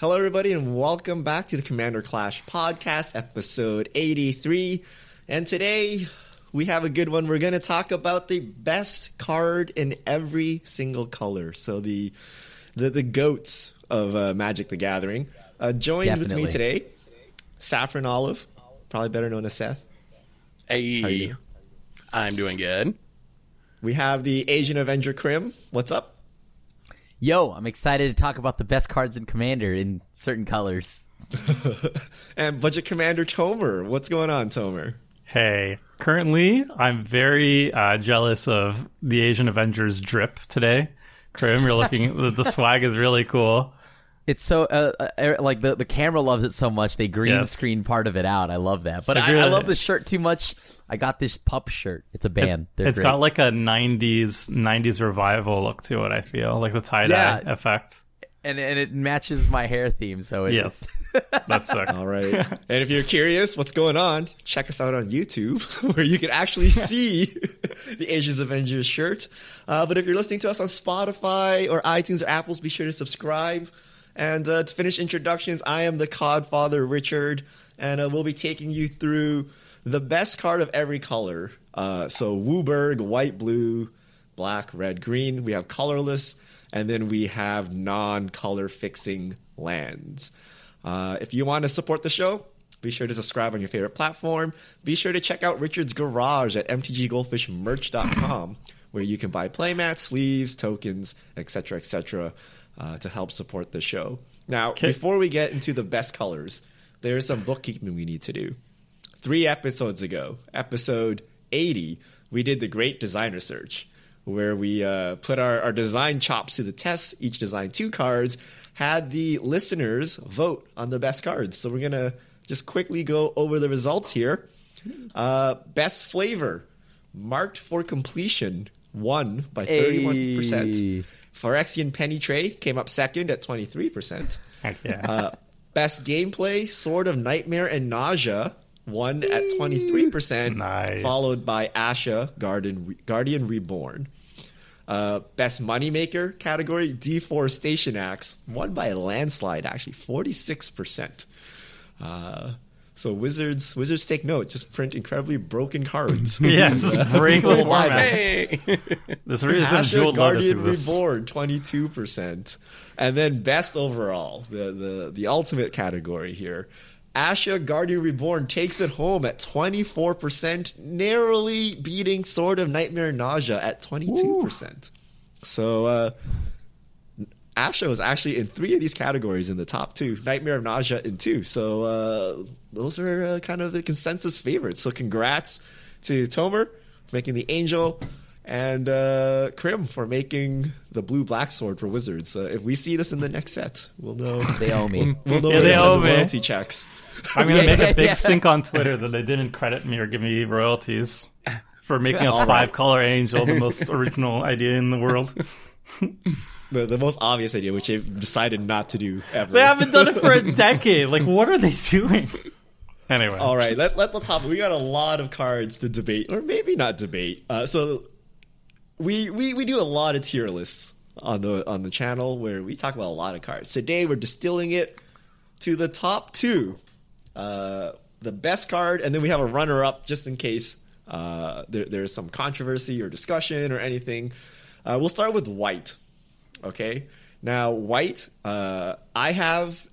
Hello, everybody, and welcome back to the Commander Clash podcast, episode 83. And today we have a good one. We're going to talk about the best card in every single color. So, the the, the goats of uh, Magic the Gathering. Uh, joined Definitely. with me today, Saffron Olive, probably better known as Seth. Hey, How are you? I'm doing good. We have the Asian Avenger Krim. What's up? Yo, I'm excited to talk about the best cards in Commander in certain colors. and Budget Commander Tomer. What's going on, Tomer? Hey, currently I'm very uh, jealous of the Asian Avengers drip today. Krim, you're looking. the, the swag is really cool. It's so uh, uh, like the the camera loves it so much they green Yes. screen part of it out. I love that, but It I, I love the shirt too much. I got this pup shirt. It's a band. They're It's great. got like a '90s '90s revival look to it. I feel like the tie dye Yeah. effect. and and it matches my hair theme. So it, Yes, that's sick. All right. and if you're curious what's going on, check us out on YouTube where you can actually see the Asians Avengers shirt. Uh, but if you're listening to us on Spotify or iTunes or Apple's, be sure to subscribe. And uh, to finish introductions, I am the Codfather Richard, and uh, we'll be taking you through the best card of every color. Uh, so WUBRG, white, blue, black, red, green. We have colorless, and then we have non-color fixing lands. Uh, if you want to support the show, be sure to subscribe on your favorite platform. Be sure to check out Richard's Garage at mtggoldfishmerch.com, where you can buy playmats, sleeves, tokens, etc., etc., uh, to help support the show. Now, before we get into the best colors, there is some bookkeeping we need to do three episodes ago, episode 80, we did the Great Designer Search, where we uh, put our, our design chops to the test. Each designed two cards, had the listeners vote on the best cards. So we're going to just quickly go over the results here. Uh, best flavor, marked for completion, won by 31%. Hey. Phyrexian Penny Trade came up second at 23%. Heck yeah. Uh, best gameplay, Sword of Nightmare and Nausea won at 23%, Nice. followed by Asha, Guardian, Guardian Reborn. Uh, best moneymaker category, Deforestation Axe, won by a landslide, actually, 46%. Uh, so Wizards, Wizards take note. Just print incredibly broken cards. yeah, just break the format. Hey, This reason Asha jeweled Guardian lotus exists. Reborn, twenty two percent, and then best overall, the the the ultimate category here. Asha Guardian Reborn takes it home at twenty four percent, narrowly beating Sword of Nightmare and Nausea at twenty two percent. So uh, Asha was actually in three of these categories in the top two. Nightmare of Nausea in two. So uh, those are uh, kind of the consensus favorites. So congrats to Tomer for making the Angel and uh, Krim for making the blue black sword for Wizards. Uh, if we see this in the next set, we'll know. They owe me. We'll know Yeah, they to send owe me. royalty checks. I'm gonna Yeah, make yeah, a big yeah. stink on Twitter that they didn't credit me or give me royalties for making a five color angel the most original idea in the world. The, the most obvious idea, which they've decided not to do ever. They haven't done it for a decade. Like, what are they doing? Anyway, All right, let, let, let's hop. We got a lot of cards to debate, or maybe not debate. Uh, so we, we we do a lot of tier lists on the on the channel where we talk about a lot of cards. Today we're distilling it to the top two, uh, the best card, and then we have a runner up just in case uh, there, there's some controversy or discussion or anything. Uh, we'll start with white. Okay, now white. Uh, I have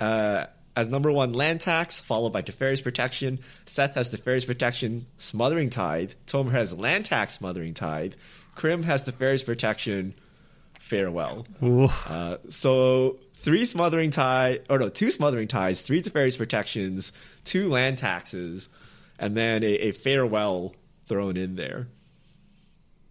uh, as number one land tax, followed by Teferi's protection. Seth has Teferi's protection, Smothering Tithe. Tomer has land tax, Smothering Tithe. Krim has Teferi's protection, farewell. Uh, so three Smothering Tithe, or no, two smothering tithes, three Teferi's protections, two land taxes, and then a, a farewell thrown in there.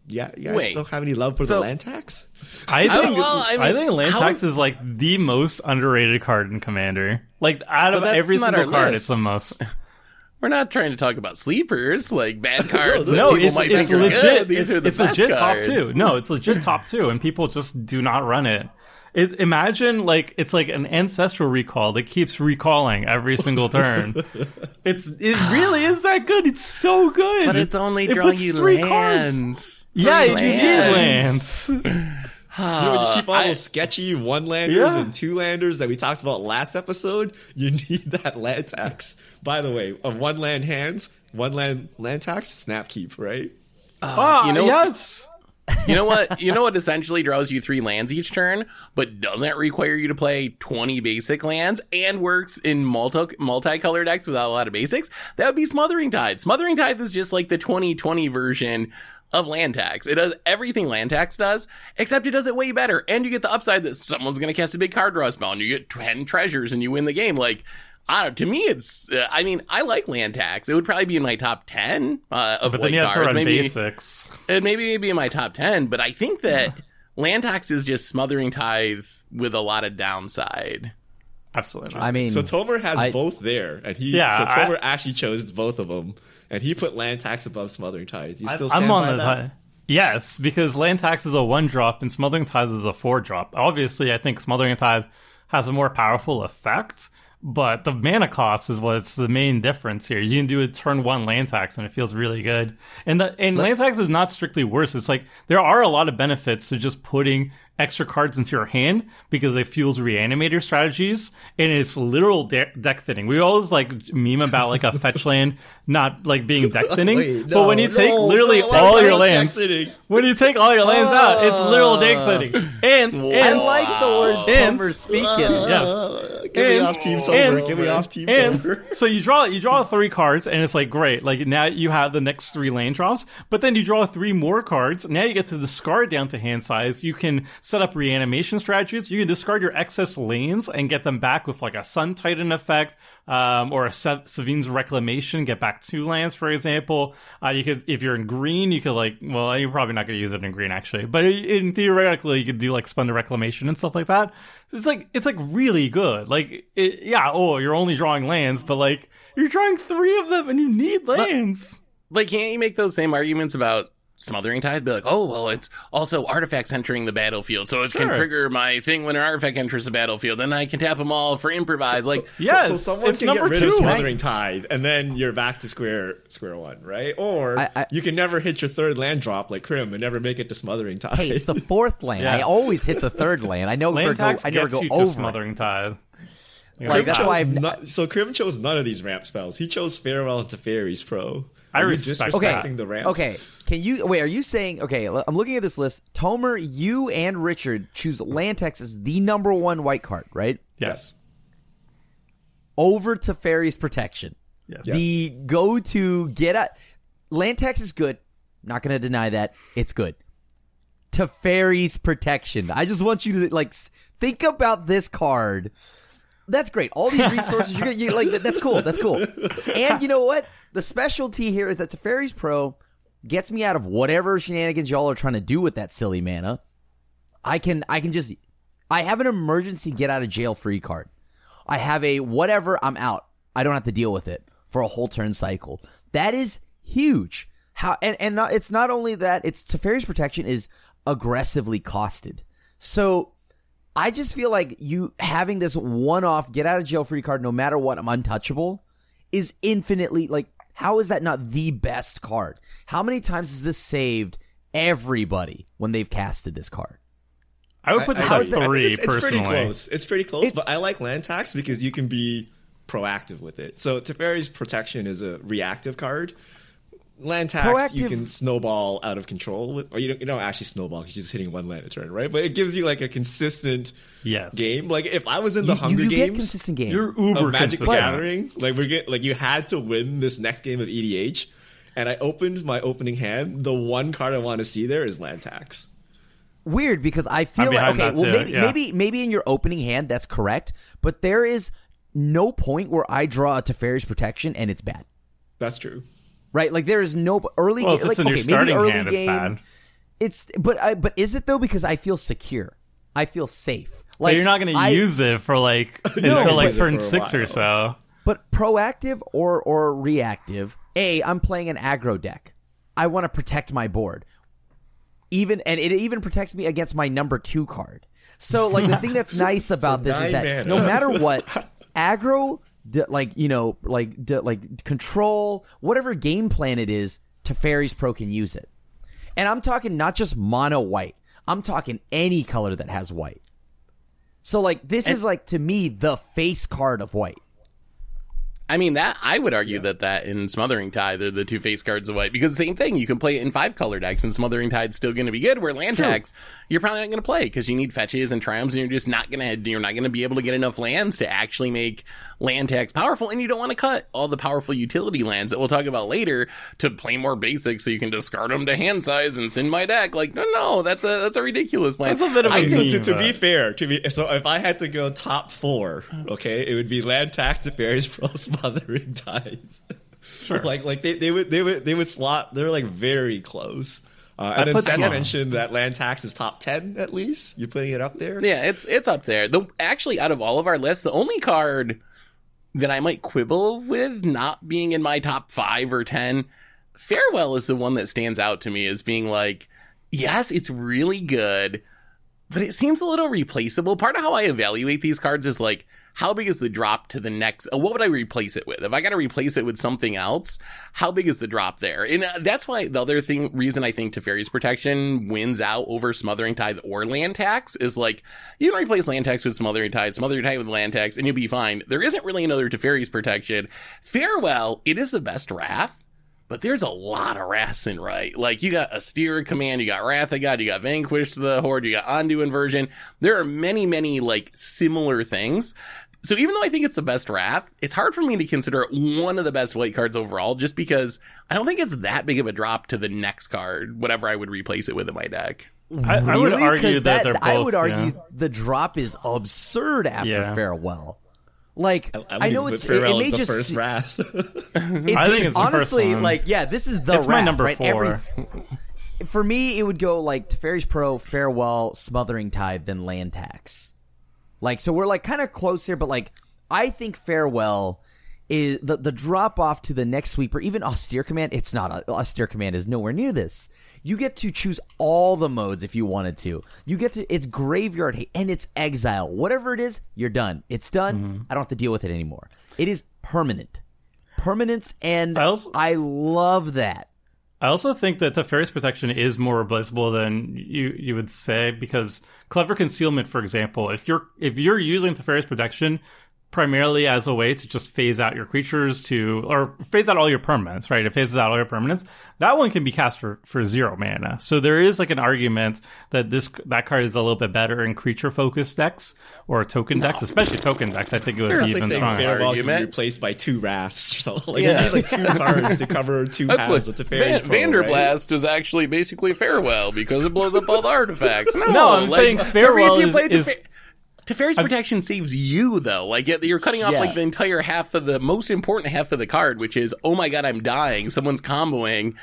Yeah, you guys Wait. don't have any love for the So- land tax? I think well, I I, think land tax is- is like the most underrated card in Commander. Like out of But that's every single card, list. it's the most. we're not trying to talk about sleepers like bad cards. No, people it's, might it's think are legit. good. These it's are the it's best legit cards. top two. No, it's legit top two, and people just do not run it. It, imagine like it's like an ancestral recall that keeps recalling every single turn. it's it really is that good. It's so good. But it's only It drawing puts you three lands. Yeah, Three you need lands. You know, when you keep all I- those sketchy one landers Yeah. and two landers that we talked about last episode, you need that land tax. By the way, of one land hands, one land land tax, snap keep, right? Ah, you know- yes. You know what? You know what essentially draws you three lands each turn, but doesn't require you to play 20 basic lands and works in multi multicolor decks without a lot of basics? That would be Smothering Tithe. Smothering Tithe is just like the 2020 version of land tax. It does everything land tax does, except it does it way better. And you get the upside that someone's going to cast a big card draw spell and you get 10 treasures and you win the game. Like, I don't, to me, it's, uh, I mean, I like land tax. It would probably be in my top 10 uh, of But like then you have to run Maybe, basics. it maybe maybe in my top 10 but i think that land tax is just smothering tithe with a lot of downside Absolutely. I mean, So Tomer has I- both there, and he Yeah, so I- actually chose both of them, and he put land tax above Smothering Tithe. Do you still I- stand I'm on by the that? ti- Yes, because Land Tax is a one drop and Smothering Tithe is a four drop. Obviously, I think Smothering Tithe has a more powerful effect, but the mana cost is what's the main difference here. You can do a turn one Land Tax and it feels really good. And the and Land Tax is not strictly worse. It's like there are a lot of benefits to just putting extra cards into your hand because it fuels reanimator strategies and it's literal de- deck thinning. We always like meme about like a fetch land not like being deck thinning, Wait, but when no, you take no, literally no, all your lands, when you take all your lands out, it's literal deck ah. thinning. And, I and like the words Tomer speaking. yes. Uh, get me off Team and- get me off Team And so you draw you draw three cards and it's like great. Like now you have the next three land drops, but then you draw three more cards. Now you get to discard down to hand size. You can set up reanimation strategies. You can discard your excess lanes and get them back with like a Sun Titan effect, um, or a Sevinne's Reclamation, get back two lands, for example. Uh, you could if you're in green, you could like well, you're probably not going to use it in green actually, but in theoretically you could do like Splendid Reclamation and stuff like that. It's like it's like really good. Like it, yeah, oh, you're only drawing lands, but like you're drawing three of them and you need lands. like can't you make those same arguments about smothering tithe be like oh well it's also artifacts entering the battlefield so it can trigger my thing when an artifact enters the battlefield then i can tap them all for improvise like Yes, so, so someone it's can get rid two. of Smothering Tithe, and then you're back to square square one, right? Or I- I- you can never hit your third land drop like Krim and never make it to Smothering Tithe. Hey, it's the fourth lane. Yeah. I always hit the third lane. I know Land go. I never gets go you to over. smothering tithe. Like, Krim that's why I've- not- so Krim chose none of these ramp spells. He chose Farewell to Teferi's Pro. I Are you respect Okay. disrespecting the ramp. Okay, can you wait? Are you saying okay? I'm looking at this list. Tomer, you and Richard choose Land Tax as the number one white card, right? Yes. Over Teferi's protection. Yes. The go-to get at Land Tax is good. Not going to deny that it's good. Teferi's protection. I just want you to like think about this card. That's great. All these resources you're gonna you, like. That's cool. That's cool. And you know what? The specialty here is that Teferi's Pro gets me out of whatever shenanigans y'all are trying to do with that silly mana. I can I can just I have an emergency get out of jail free card. I have a whatever, I'm out. I don't have to deal with it for a whole turn cycle. That is huge. How and and not, it's not only that, it's Teferi's protection is aggressively costed. So I just feel like you having this one-off get out of jail free card no matter what, I'm untouchable is infinitely like how is that not the best card? How many times has this saved everybody when they've casted this card? I would put this I- at I think three it's, it's personally. pretty close. It's pretty close, It's- but I like land tax because you can be proactive with it. So Teferi's protection is a reactive card. Land tax, you can snowball out of control with, or you don't, you don't actually snowball because you're just hitting one land a turn, right? But it gives you like a consistent Yes. game. Like if I was in the You, Hunger you get Games consistent game. You're uber of Magic the consistent. Gathering, like we're get, like you had to win this next game of EDH, and I opened my opening hand. The one card I want to see there is land tax. weird because I feel like okay, that well too, maybe yeah. maybe maybe in your opening hand that's correct, but there is no point where I draw a Teferi's protection and it's bad. That's true. Right? Like there is no early Well, if game it's like in okay, your maybe starting early hand, game it's bad. it's but I, but is it though because I feel secure. I feel safe. But Like you're not going to use it for like No, until like turn for a six or so. But proactive or or reactive, A, I'm playing an aggro deck. I want to protect my board. Even and it even protects me against my number 2 card. So like the thing that's nice about this is that mana. no matter what, aggro d- like, you know, like d- like control whatever game plan it is, Teferi's Pro can use it. And I'm talking not just mono white. I'm talking any color that has white. So like this is like to me the face card of white. I mean that I would argue that that in Smothering Tithe they're the two face cards of white because same thing you can play it in five color decks and Smothering Tithe's still going to be good. Where Land Tax you're probably not going to play because you need fetches and Triomes and you're just not going to you're not going to be able to get enough lands to actually make Land Tax powerful and you don't want to cut all the powerful utility lands that we'll talk about later to play more basic so you can discard them to hand size and thin my deck. Like no no that's a that's a ridiculous plan. That's a bit of a I So to, to be fair, to be so if I had to go top four, okay, it would be Land Tax, Nefarious Pro, Smothering Tithes. Sure. like like they, they would they would they would slot. They're like very close. Uh, and then puts Seth Smith- mentioned that Land Tax is top ten at least. You're putting it up there. Yeah, it's it's up there. The actually out of all of our lists, the only card that I might quibble with not being in my top five or ten, Farewell is the one that stands out to me as being like, yes, it's really good, but it seems a little replaceable. Part of how I evaluate these cards is like, how big is the drop to the next? uh, What would I replace it with? If I got to replace it with something else, how big is the drop there? And uh, that's why the other thing, reason I think Teferi's Protection wins out over Smothering Tithe or Land Tax is like, you can replace Land Tax with Smothering Tithe, Smothering Tithe with Land Tax, and you'll be fine. There isn't really another Teferi's Protection. Farewell, it is the best Wrath. But there's a lot of wraths in right. Like you got Austere Command, you got Wrath of God, you got Vanquish the Horde, you got Ondu Inversion. There are many, many like similar things. So even though I think it's the best Wrath, it's hard for me to consider it one of the best white cards overall, just because I don't think it's that big of a drop to the next card, whatever I would replace it with in my deck. I, I would Really? argue 'Cause that, they're both. I would argue yeah. the drop is absurd after Yeah. farewell. Like I, know wouldn't it's put it, it may the just first se- wrath. it- I think it- it's the first honestly one. like yeah, this is the It's my number right? four. Every- for me, it would go like Teferi's Pro, Farewell, Smothering Tithe, then Land Tax. Like so, we're like kind of close here, but like I think Farewell is the the drop off to the next sweeper. Even Austere Command, it's not a, Austere Command is nowhere near this. You get to choose all the modes if you wanted to. You get to it's graveyard hate and it's exile. Whatever it is, you're done. It's done. Mm-hmm. I don't have to deal with it anymore. It is permanent, permanence, and I also- I love that. I also think that Teferi's protection is more replaceable than you you would say because clever concealment, for example, if you're if you're using Teferi's protection primarily as a way to just phase out your creatures to or phase out all your permanents, right? It phases out all your permanents. That one can be cast for, for zero mana. So there is like an argument that this that card is a little bit better in creature focused decks or token decks, especially token decks. I think it would It's be even saying stronger. farewell can be Argument. replaced by two wraths or something. Like Yeah. you need like two cards to cover two halves of Teferi's Pro, right? Vandalblast is actually basically farewell because it blows up all the artifacts. No, No, I'm saying farewell is- is- Tefer- Teferi's protection saves you though. Like you're cutting off Yeah. like the entire half of the most important half of the card, which is oh my god, I'm dying. Someone's comboing.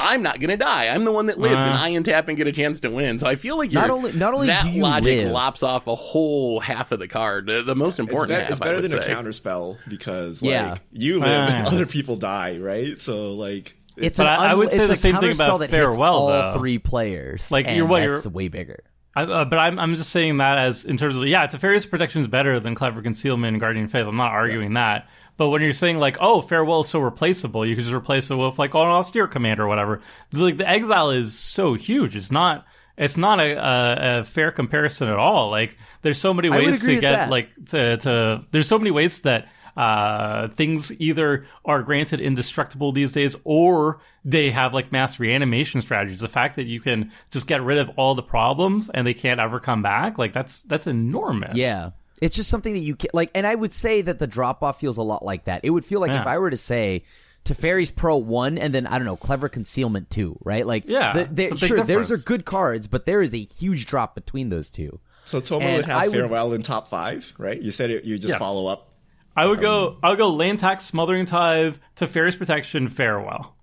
I'm not gonna die. I'm the one that lives, and Uh. I untap and get a chance to win. So I feel like Not you're, only- not only that do you logic live- lops off a whole half of the card, the, the most It's, important bet- half. it's I better would than a say. counter spell because Yeah. like you live and Ah. other people die, right? So like It's But an I- I would say the same thing counterspell about that hits Farewell, all though. three players. Like, and you're what, that's you're- way bigger. I, uh, but I'm I'm just saying that as in terms of yeah, Teferi's protection is better than Clever Concealment and Guardian Faith. I'm not arguing that. But when you're saying like, oh, Farewell is so replaceable, you could just replace it with like oh, an austere command or whatever. Like the exile is so huge. It's not. It's not a, a, a fair comparison at all. Like there's so many ways to get that. like to to. There's so many ways that uh, things either are granted indestructible these days or they have like mass reanimation strategies. The fact that you can just get rid of all the problems and they can't ever come back, like that's that's enormous. Yeah. It's just something that you can like, and I would say that the drop off feels a lot like that. It would feel like if I were to say Teferi's Pro one and then I don't know Clever Concealment two, right? Like, Yeah, the, they- it's a big sure, those are good cards, but there is a huge drop between those two. so Tomer And would have I would- farewell in top five, right? You said it, you just Yes. follow up. I would go. I would go Land Tax, Smothering Tithe, to Teferi's Protection, Farewell.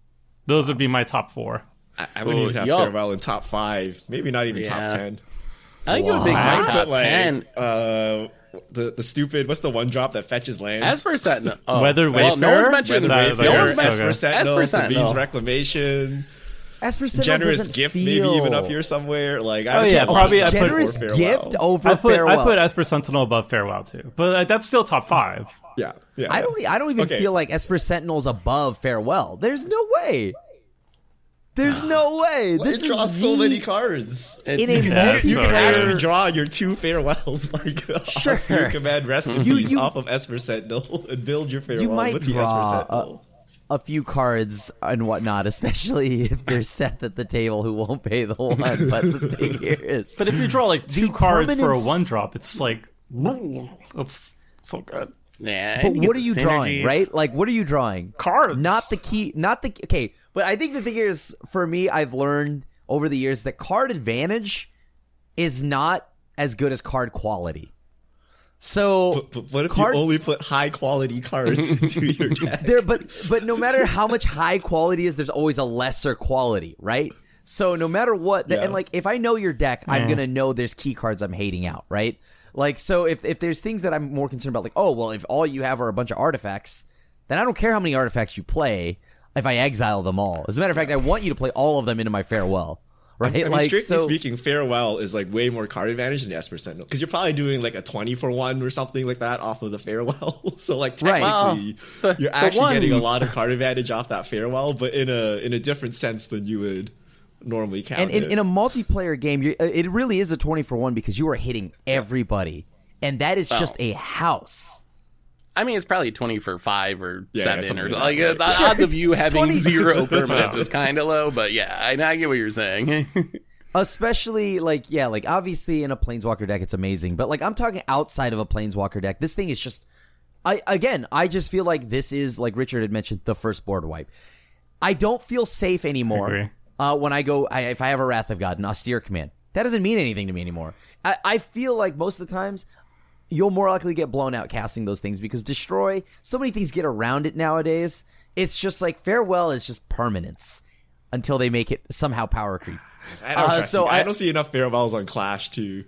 Those would be my top four. I, I wouldn't Oh, even have yup. farewell in top five, maybe not even Yeah. top ten. I think it would be I my top like ten. uh the the stupid what's the one drop that fetches lands? Esper Sentinel, oh, Weather well, no Wayfarer? one's mentioned. Weather That- No that- one's Wayfarer, that's mentioned. Okay. Sentinel, Esper Sentinel. Sevinne's Reclamation, Esper Sentinel Generous Gift, feel... maybe even up here somewhere. Like, I Oh, would yeah, probably I put- before Generous farewell. gift over I put farewell. I put Esper Sentinel above Farewell too, but uh, that's still top five. Yeah, yeah. I don't. I don't even Okay. feel like Esper Sentinel's above farewell. There's no way. There's no way. This This it draws is so the- many cards. It- in a Yeah, You can so- actually draw your two farewells, like Sure. Austere Command Rest in You- Peace you- off of Esper Sentinel and build your farewell You might with the draw Esper a, Sentinel. A few cards and whatnot, especially if there's Seth at the table who won't pay the one. But the thing here is, But if you draw like two The cards for a one drop, it's like that's so good. yeah, but what are the you drawing, right? Like, what are you drawing? Cards. Not the key, not the okay. But I think the thing is, for me, I've learned over the years that card advantage is not as good as card quality. So But, but what if card- you only put high quality cards into your deck? there, but but no matter how much high quality is, there's always a lesser quality, right? So no matter what, the, Yeah. and like if I know your deck, I'm gonna know there's key cards I'm hating out, right? Like so, if if there's things that I'm more concerned about, like oh well, if all you have are a bunch of artifacts, then I don't care how many artifacts you play. If I exile them all, as a matter of fact, I want you to play all of them into my farewell, right? I mean, like strictly so, speaking, farewell is like way more card advantage than Esper Sentinel because you're probably doing like a twenty for one or something like that off of the farewell. so like Right. technically, Well, the- you're actually one- getting a lot of card advantage off that farewell, but in a in a different sense than you would normally count. and in, in a multiplayer game, you're, uh, it really is a twenty for one because you are hitting everybody, and that is just a house. I mean, it's probably twenty for five or Yeah, seven something or like like uh, the Sure, odds of you having 20 zero permanents is kind of low. But yeah, I, I get what you're saying. Especially like yeah, like obviously in a planeswalker deck it's amazing, but like I'm talking outside of a planeswalker deck. This thing is just I again, I just feel like this is like Richard had mentioned the first board wipe. I don't feel safe anymore Agree. uh, when I go I, if I have a Wrath of God, an austere command. That doesn't mean anything to me anymore. I, I feel like most of the times you'll more likely get blown out casting those things because destroy so many things get around it nowadays. It's just like farewell is just permanence until they make it somehow power creep. I don't, uh, so. I, I- don't see enough farewells on Clash to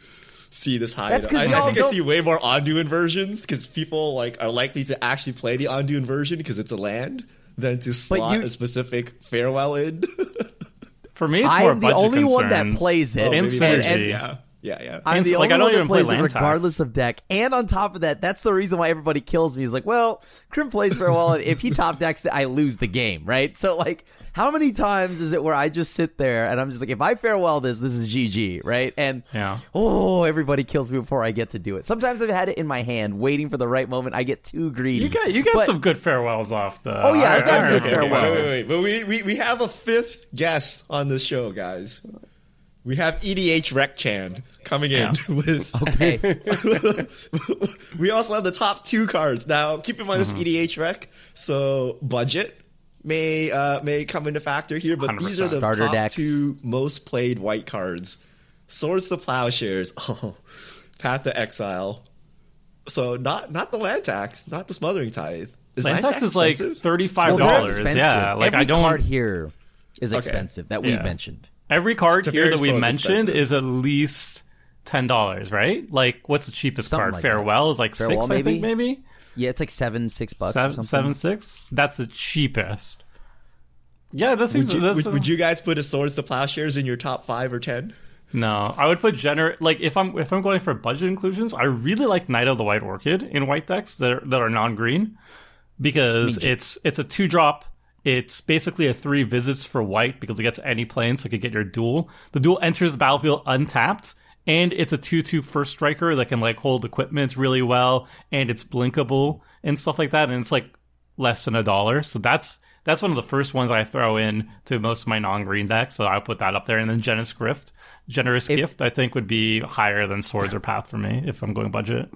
see this high. That's 'cause I, I think I don't- see way more Ondu inversions because people like are likely to actually play the Ondu inversion because it's a land than to slot you- a specific farewell in. For me, it's I more am the budget only one that plays it. Oh, And maybe synergy. version, yeah, yeah, yeah. I'm And the so, only like, I don't one that even play plays it land regardless of deck. And on top of that, that's the reason why everybody kills me. Is like, well, Krim plays farewell, and if he top decks, I lose the game, right? So like, how many times is it where I just sit there and I'm just like, if I farewell this, this is GG, right? And Yeah. oh, everybody kills me before I get to do it. Sometimes I've had it in my hand, waiting for the right moment. I get too greedy. You got you get But- some good farewells off the. Oh, yeah, I got good Okay, farewells. Wait, wait, wait. But we, we, we have a fifth guest on this show, guys. We have EDH Rekchan coming in Yeah. with. Okay. we also have the top two cards. Now, keep in mind Mm-hmm. this EDH Rec, so budget may uh, may come into factor here, but these are the Starter top decks. two most played white cards. Swords to Plowshares. Oh, Path to Exile. So not not the land tax, not the Smothering Tithe. Is Land tax is like expensive? thirty Well, five they're dollars. Yeah, like Every I don't. card here is expensive that we've Yeah. mentioned. Every card here that we mentioned expensive. is at least ten dollars, right? Like, what's the cheapest Something card? like. Farewell is like Farewell, six, I think, maybe Yeah, it's like seven, six bucks or something. Seven, six. That's the cheapest. Yeah, that's, Would you, that's would, would you guys put a Swords to Plowshares in your top five or ten? No, I would put gener like if I'm if I'm going for budget inclusions, I really like Knight of the White Orchid in white decks that are, that are non green because it's it's a two drop. It's basically a three visits for white because it gets any plane, so you can get your dual. The dual enters the battlefield untapped, and it's a 2-2 first striker that can like hold equipment really well, and it's blinkable and stuff like that, and it's like less than a dollar. So that's that's one of the first ones I throw in to most of my non-green decks. So I put that up there, and then Generous Gift, Generous Gift, I think would be higher than Swords or Path for me if I'm going budget.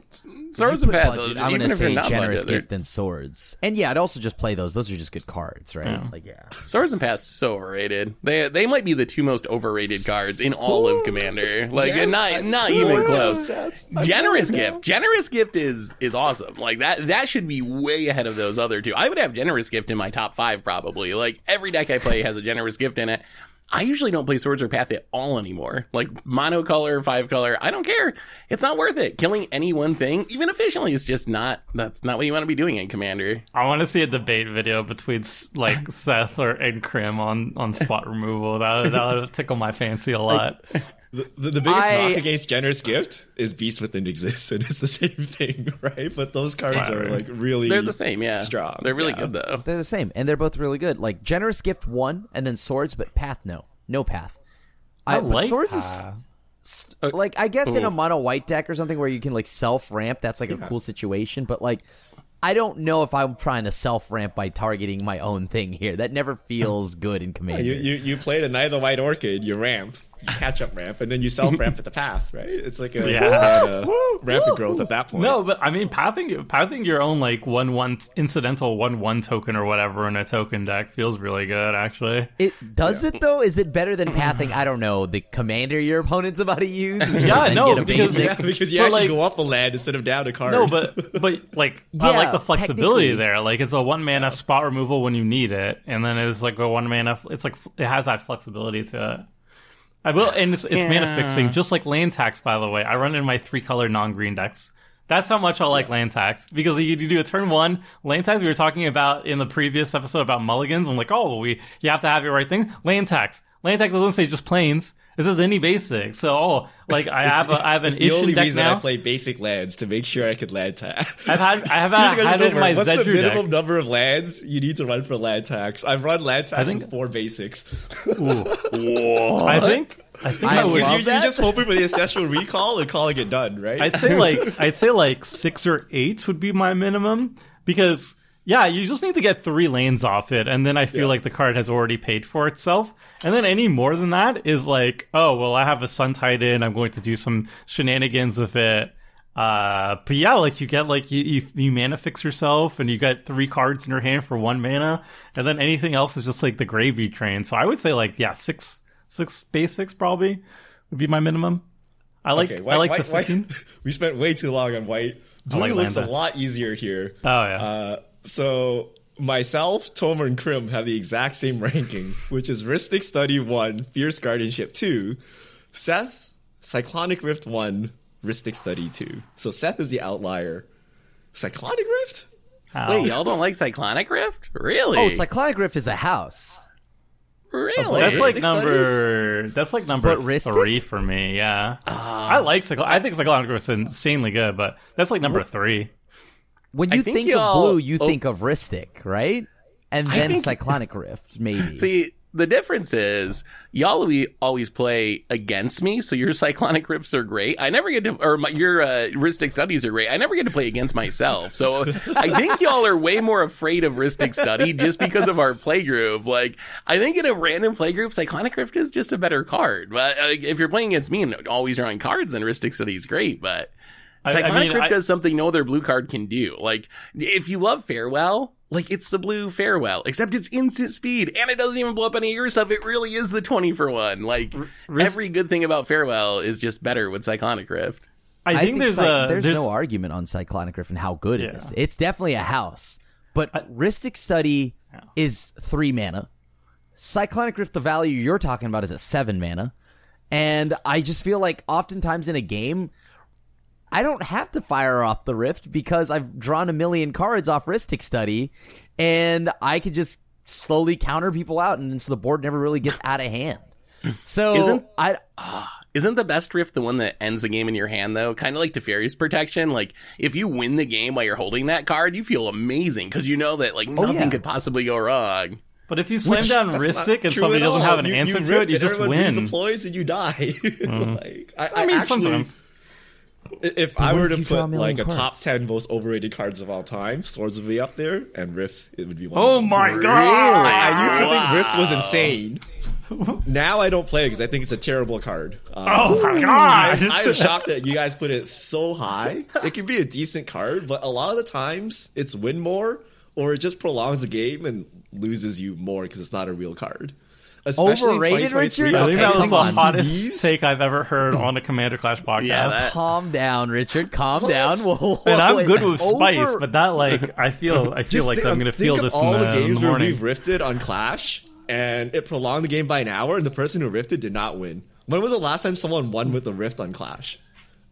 Swords and Path, budget, I'm gonna say generous budget, they're- gift than swords. And yeah, I'd also just play those. Those are just good cards, right? Yeah. Like yeah. Swords and path so overrated. They they might be the two most overrated cards in all of Commander. Like Yes, not I- not even close. Seth, I Generous know. gift. Generous gift is is awesome. Like that that should be way ahead of those other two. I would have generous gift in my top five probably. Like every deck I play has a generous gift in it. I usually don't play swords or path at all anymore. Like monocolor, five color, I don't care. It's not worth it. Killing any one thing, even efficiently, is just not. That's not what you want to be doing in Commander. I want to see a debate video between like Seth or and Krim on on spot removal. That that would tickle my fancy a lot. The, the, the biggest I- knock against Generous Gift is Beast Within exists, and it's the same thing, right? But those cards are like really They're the same, yeah. strong. They're really yeah. good though. They're the same, and they're both really good. Like generous gift one, and then swords, but path no, no path. I but like swords Path. is st- oh, like I guess in a mono white deck or something where you can like self ramp. That's like a cool situation, but like. I don't know if I'm trying to self ramp by targeting my own thing here. That never feels good in Commander. You, you you play the Knight of the White Orchid, you ramp, you catch up ramp, and then you self ramp at the path, right? It's like a Yeah. mana rampant growth at that point. No, but I mean, pathing pathing your own like one one incidental one one token or whatever in a token deck feels really good, actually. It does it though? Is it better than pathing? I don't know. The commander your opponent's about to use. Yeah, then no, because- yeah, because you But, actually like- go up a land instead of down a card. No, but but like yeah, I like the flexibility there. Like it's a one mana spot removal when you need it, and then it's like a one mana. It's like it has that flexibility to it. I will, and it's, it's mana fixing, just like land tax. By the way, I run in my three color non green decks. That's how much I like land tax because you, do a turn one land tax. We were talking about in the previous episode about mulligans. I'm like, oh, well, we you have to have your right thing. Land tax. Land tax doesn't say just Plains. It says any basic. So, oh, like I have a I have an it's the only deck reason now. I play basic lands to make sure I could land tax. I've had I have had, good had it in my number. What's the minimum deck. number of lands you need to run for land tax? I've run land tax think- with four basics. I think I think I, I would. Because love you, you're just hoping for the ancestral recall and calling it done, right? I'd say like I'd say like six or eight would be my minimum because yeah, you just need to get three lanes off it, and then I feel Yeah. like the card has already paid for itself. And then any more than that is like, oh well, I have a Sun Titan. I'm going to do some shenanigans with it. Uh, but yeah, like you get like you, you you mana fix yourself, and you get three cards in your hand for one mana, and then anything else is just like the gravy train. So I would say like yeah, six six basics probably would be my minimum. I like okay, I like white, the white- we spent way too long on white. Blue like looks a lot easier here. Oh yeah. Uh, so myself, Tomer, and Krim have the exact same ranking, which is Rhystic Study 1, Fierce Guardianship 2. Seth, Cyclonic Rift 1, Rhystic Study 2. So Seth is the outlier. Cyclonic Rift? How? Wait, y'all don't like Cyclonic Rift? Really? oh, Cyclonic Rift is a house. really? That's like Mystic Study? number. That's like number three for me. Yeah, ah. I like Cyclo. I think Cyclonic Rift is insanely good, but that's like number three. When you think think, of blue, you oh. think of Rhystic, right? And then think- Cyclonic Rift, maybe. See, the difference is y'all always play against me, so your cyclonic rifts are great. I never get to, or my, your uh, Rhystic studies are great. I never get to play against myself. So I think y'all are way more afraid of Rhystic study just because of our play group. Like, I think in a random play group, cyclonic rift is just a better card. But uh, if you're playing against me and always drawing cards, then Rhystic study is great. But I- I Cyclonic mean, Rift I- does something no other blue card can do. Like, if you love Farewell, like it's the blue Farewell, except it's instant speed and it doesn't even blow up any of your stuff. It really is the 20 for one. Like, Risk- every good thing about Farewell is just better with Cyclonic Rift. I, think, there's Cy- a there's, there's no argument on Cyclonic Rift and how good it Yeah. is. It's definitely a house, but Rhystic Study is three mana. Cyclonic Rift, the value you're talking about, is a seven mana, and I just feel like oftentimes in a game. I don't have to fire off the rift because I've drawn a million cards off Rhystic Study, and I can just slowly counter people out, and so the board never really gets out of hand. So Isn't- I ah, Isn't the best rift the one that ends the game in your hand though? Kind of like Teferi's protection. Like if you win the game while you're holding that card, you feel amazing because you know that like oh, nothing yeah. could possibly go wrong. but if you slam Which- down That's Rhystic and somebody doesn't have an You- answer you to it, rift you and just everyone win. redeploys and you die. Mm. like, I, I, I mean, actually, sometimes. If I were to you a put million like a top ten most overrated cards of all time, Swords would be up there, and Rift it would be one. Oh of them. my god! I used to think Rift was insane. now I don't play it because I think it's a terrible card. Um, Oh my god! I am shocked that you guys put it so high. It can be a decent card, but a lot of the times it's win more or it just prolongs the game and loses you more because it's not a real card. Especially in Overrated, 2023, Richard? I think that was the hottest TVs. take I've ever heard on a Commander Clash podcast. Yeah, that- calm down, Richard. Calm What? down. Whoa, and I'm wait, good with spice, over- but that like I feel I feel Just like think, I'm gonna feel think this of in all the, the in games the where we've rifted on Clash and it prolonged the game by an hour and the person who rifted did not win. When was the last time someone won with a rift on Clash?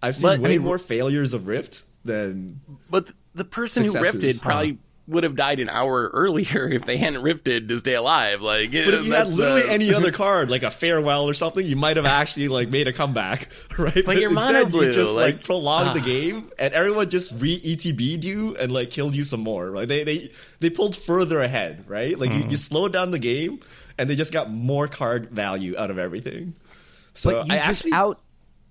I've seen But, I way mean- more failures of rift than But the person who Successes, rifted huh. probably would have died an hour earlier if they hadn't rifted to stay alive. Like, But if you had literally any other card, like a farewell or something, you might have actually like made a comeback, right? But, your mono instead, blue, you just like, like- prolonged the Ah. game, and everyone just re ETB'd you and like killed you some more. Like they they they pulled further ahead, right? Like you, you slowed down the game, and they just got more card value out of everything. So But you I just actually out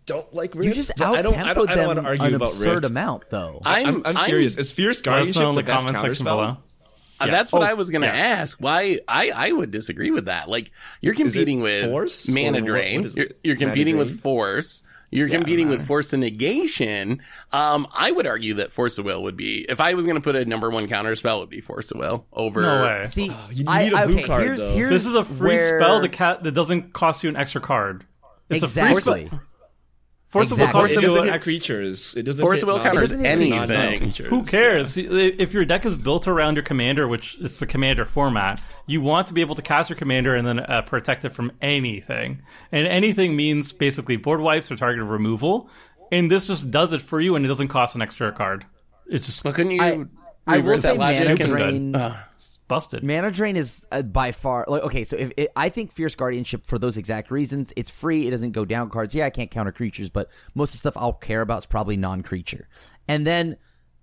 don't like you just out I don't I don't, I don't want to argue an about absurd Rift. amount though. I'm, I'm, I'm curious. Is Fierce Let Guardianship the the best comment section counterspell? below. Uh, Yes. That's what Oh, I was gonna yes. ask. Why I I would disagree with that. Like you're competing with force, or mana what- drain. you're, you're competing drain? with force. You're competing with force and negation. Um, I would argue that force of will would be if I was going to put a number one counter spell it would be force of will over. No way. See, you- you need a blue okay, card, here's, though. here's This is a free where- spell that, ca- that doesn't cost you an extra card. It's a exactly. free spell. Force Exactly. will cost It you doesn't hit creatures. It doesn't. Force hit will counters It doesn't hit anything. Who cares? If your deck is built around your commander, which is the commander format, you want to be able to cast your commander and then uh, protect it from anything. And anything means basically board wipes or targeted removal. And this just does it for you, and it doesn't cost an extra card. It's just Well, couldn't you I- I will say that logic mana drain. Uh, it's busted. Mana Drain is uh, by far like okay. So if it, I think Fierce Guardianship for those exact reasons, it's free. It doesn't go down cards. Yeah, I can't counter creatures, but most of the stuff I'll care about is probably non-creature. And then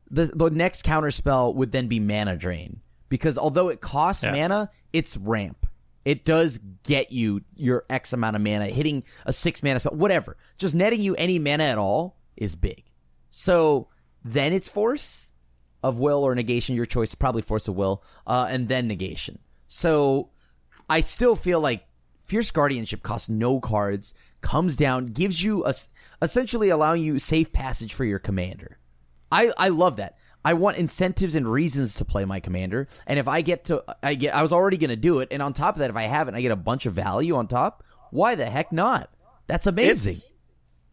the the next counter spell would then be Mana Drain because although it costs Yeah. mana, it's ramp. It does get you your X amount of mana, hitting a six mana spell, whatever. Just netting you any mana at all is big. So then it's force of will or negation, your choice, probably force of will, uh, and then negation. So I still feel like Fierce Guardianship costs no cards, comes down, gives you a, essentially allowing you safe passage for your commander. I, I love that. I want incentives and reasons to play my commander, and if I get to, I get, I was already going to do it, and on top of that, if I haven't, I get a bunch of value on top. Why the heck not? That's amazing. It's,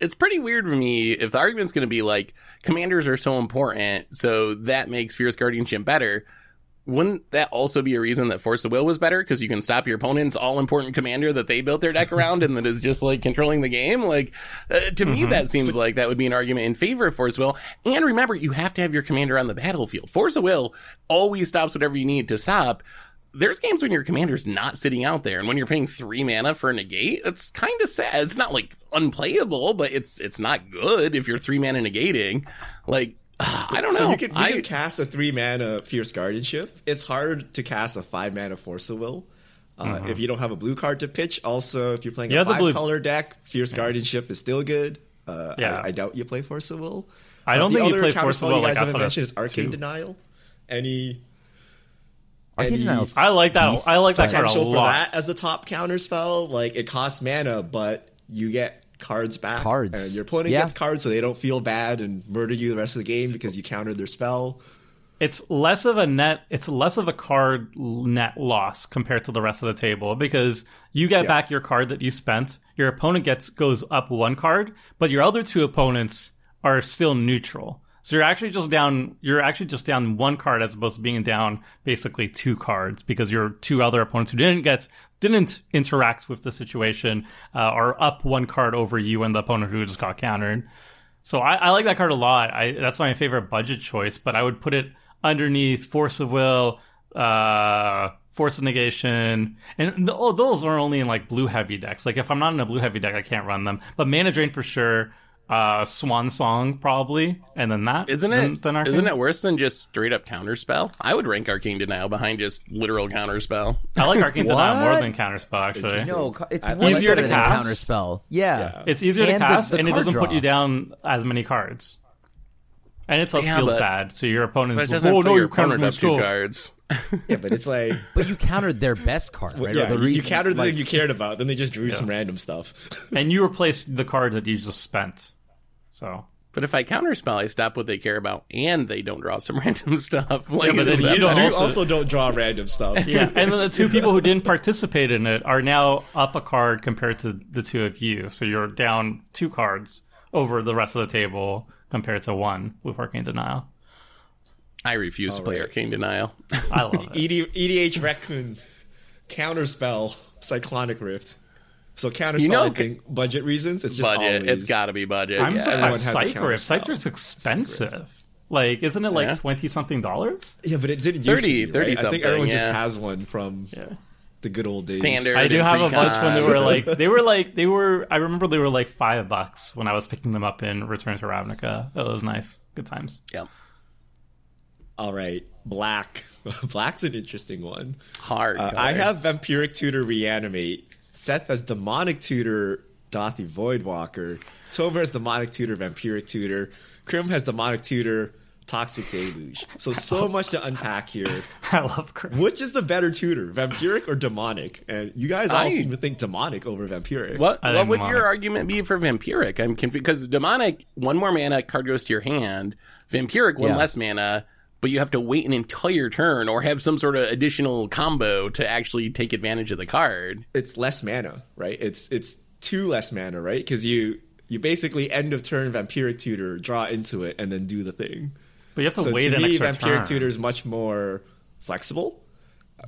it's pretty weird for me if the argument's going to be like commanders are so important, so that makes Fierce Guardianship better. Wouldn't that also be a reason that Force of Will was better? Because you can stop your opponent's all important commander that they built their deck around and that is just like controlling the game. Like, uh, to me, that seems like that would be an argument in favor of Force of Will. And remember, you have to have your commander on the battlefield. Force of Will always stops whatever you need to stop there's games when your commander's not sitting out there, and when you're paying three mana for a negate, it's kind of sad. It's not like unplayable, but it's it's not good if you're three mana negating. Like ah, I don't know. So you can you I, can cast a three mana Fierce Guardianship. It's hard to cast a five mana Force of Will. Uh, If you don't have a blue card to pitch, also if you're playing You a five blue- color deck, Fierce Guardianship is still good. Uh, Yeah. I, I doubt you play Force of Will. I don't uh, the think you other play Force of counterspell Will You like guys haven't outside of mentioned is Arcane two. Denial. Any Arcane I like that. I like that card a potential for that as the top counter spell? Like it costs mana, but you get cards back. Cards. and your opponent Yeah. gets cards, so they don't feel bad and murder you the rest of the game because you countered their spell. it's less of a net it's less of a card net loss compared to the rest of the table because you get Yeah. back your card that you spent your opponent gets goes up one card but your other two opponents are still neutral so you're actually just down you're actually just down one card as opposed to being down basically two cards because your two other opponents who didn't get didn't interact with the situation uh, are up one card over you and the opponent who just got countered so I, I like that card a lot. I, that's my favorite budget choice, but I would put it underneath Force of Will, uh, Force of Negation, and th- oh, those are only in like blue heavy decks. Like if I'm not in a blue heavy deck, I can't run them. But Mana Drain for sure. Uh, Swan Song probably, and then that isn't then, it? Then Arcane? isn't it worse than just straight up counterspell? I would rank Arcane Denial behind just literal counterspell. I like Arcane Denial more What? than Counterspell actually. Interesting. No, it's I- way Easier to better than cast. counterspell. Yeah. Yeah. It's easier to And the- cast, the and it doesn't put you down as many cards. And it's less Yeah, feels but- bad, so your But opponent's it like, doesn't oh no, you countered up two cards. Yeah, but it's like But you countered their best card, right? Yeah, the you- you reason- countered the thing you cared about, then they just drew some random stuff. and you replaced the card that you just spent. So But if I counterspell, I stop what they care about, and they don't draw some random stuff. Like, but then you don't you also- also, don't draw random stuff. yeah, and then the two people who didn't participate in it are now up a card compared to the two of you. So you're down two cards over the rest of the table compared to one with Arcane Denial. I refuse to play right. Arcane Denial. I love it. ED, EDH Raccoon, Counterspell, Cyclonic Rift. So Counterspell, You know- I think, budget reasons, it's just budget. always... It's got to be budget. I'm yeah. surprised everyone has a Cypher. counterspell. Cypher's expensive. Like, isn't it like Yeah. twenty something dollars? Yeah, but it didn't 30 used to be, 30 right? I think something, everyone just has one from Yeah. the good old days. Standard. I do and have a bunch when they were like they were like they were. I remember they were like five bucks when I was picking them up in Return to Ravnica. That was nice. Good times. Yep. All right, black. Black's an interesting one. Hard. Uh. I have Vampiric Tutor Reanimate. Seth has Demonic Tutor Dauthi Voidwalker. Tomer has Demonic Tutor Vampiric Tutor. Krim has Demonic Tutor Toxic Deluge. So so much to unpack here. I love Krim. Which is the better tutor, Vampiric or Demonic? And you guys all I- seem to think Demonic over Vampiric. What what think would demonic. your argument be for vampiric? I'm confused because demonic, one more mana, card goes to your hand. Vampiric, one Yeah. less mana, but you have to wait an entire turn or have some sort of additional combo to actually take advantage of the card. It's less mana, right? It's it's two less mana, right? Because you you basically end of turn Vampiric Tutor, draw into it, and then do the thing. But you have to So wait to an me, extra Vampiric turn. Tutor is much more flexible.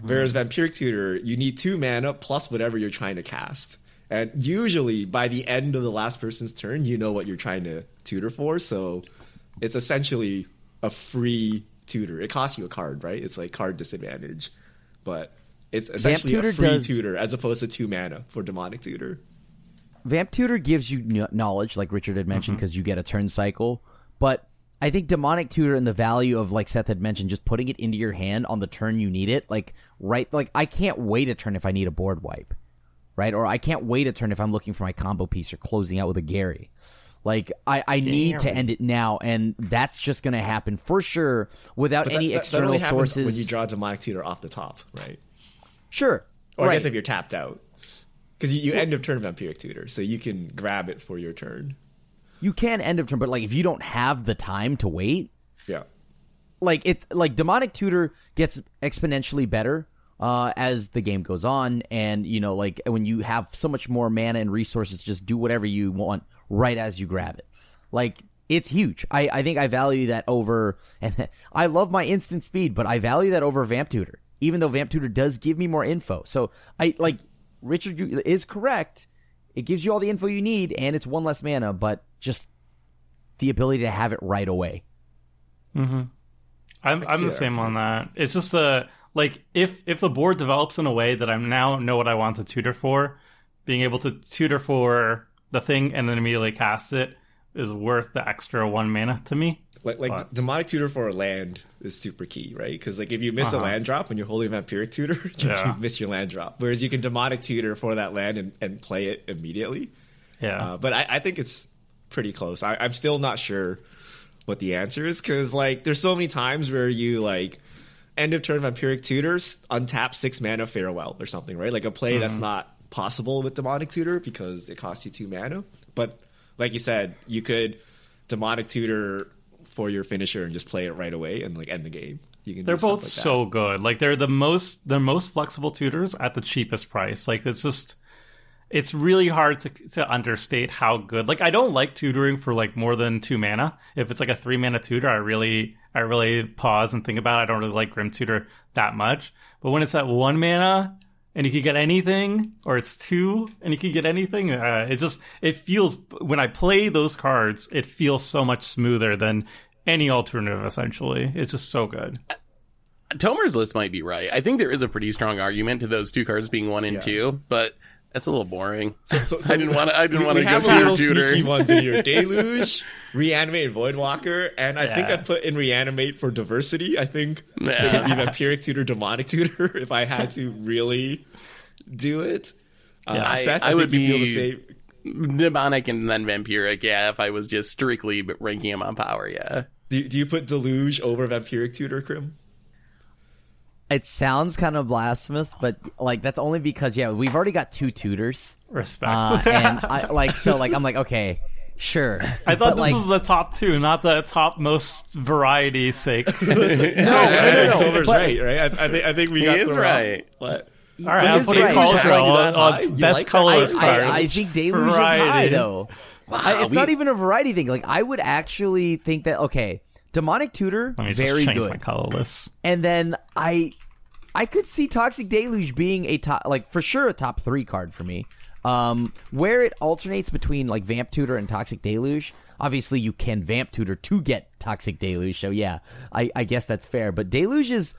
Whereas mm. Vampiric Tutor, you need two mana plus whatever you're trying to cast. And usually by the end of the last person's turn, you know what you're trying to tutor for. So it's essentially a free tutor. It costs you a card, right? It's like card disadvantage. But it's essentially a free does- tutor as opposed to two mana for Demonic Tutor. Vamp Tutor gives you knowledge, like Richard had mentioned, mm-hmm. because you get a turn cycle. But I think Demonic Tutor and the value of, like Seth had mentioned, just putting it into your hand on the turn you need it, like right, like I can't wait a turn if I need a board wipe, right? Or I can't wait a turn if I'm looking for my combo piece or closing out with a Gary. Like I, I need to end it now, and that's just going to happen for sure without that- any that, that external only sources. when you draw Demonic Tutor off the top, right? sure, Or I guess if you're tapped out. Because you, you end of turn Vampiric Tutor, so you can grab it for your turn. you can end of turn, but like if you don't have the time to wait, Yeah. like it like demonic tutor gets exponentially better uh as the game goes on and you know like when you have so much more mana and resources just do whatever you want right as you grab it. Like it's huge. I i think i value that over and i love my instant speed but i value that over vamp tutor even though vamp tutor does give me more info. So i like richard is correct. It gives you all the info you need and it's one less mana but just the ability to have it right away. Mm-hmm. I'm I'm the same on that. It's just the like if if the board develops in a way that I now know what I want to tutor for, being able to tutor for the thing and then immediately cast it is worth the extra one mana to me. Like, like But- demonic tutor for a land is super key, right? Because like if you miss a Uh-huh. land drop when you're holding vampiric tutor, you, Yeah. you miss your land drop. Whereas you can demonic tutor for that land and, and play it immediately. Yeah. Uh, but I, I think it's pretty close. I, I'm still not sure what the answer is because like there's so many times where you like end of turn vampiric tutors untap six mana farewell or something, right? Like a play that's not possible with demonic tutor because it costs you two mana. But like you said, you could demonic tutor for your finisher and just play it right away and like end the game. You can. they're both like so good. Like they're the most the most flexible tutors at the cheapest price. Like it's just it's really hard to to understate how good. Like I don't like tutoring for like more than two mana. If it's like a three mana tutor, I really I really pause and think about. it. I don't really like Grim Tutor that much. But when it's at one mana and you can get anything, or it's two and you can get anything, uh, it just it feels when I play those cards, it feels so much smoother than any alternative. Essentially, it's just so good. Tomer's list might be right. I think there is a pretty strong argument to those two cards being one and Yeah. two, but that's a little boring. So, so, I didn't want to. I didn't want to go have a little sneaky ones in here: Deluge, Reanimate, and Voidwalker. And I think I'd put in Reanimate for diversity. I think Yeah. it would be Vampiric Tutor, Demonic Tutor if I had to really do it. Uh, I- Seth, I I, would think you'd be- feel the same. demonic and then vampiric. Yeah, if I was just strictly ranking them on power. Yeah. Do, do you put Deluge over Vampiric Tutor, Krim? It sounds kind of blasphemous, but like that's only because yeah, we've already got two tutors, Respect. uh, and I like so like I'm like okay, sure. I thought But, this like, was the top two, not the top most variety sake. All no, I think Tomer's but- right, right? I, I think I think we He got is the right. What? right, I'll is put a right. call Is girl that on. You on like best that? colorless I. I, I think Deluge is Variety. high though. I, it's we- not even a variety thing. Like I would actually think that okay, demonic tutor Let me very just change good, my colorless. and then I I could see toxic deluge being a top like for sure a top three card for me. Um, where it alternates between like vamp tutor and toxic deluge. Obviously, you can vamp tutor to get Toxic Deluge. So yeah, I, I guess that's fair. But Deluge is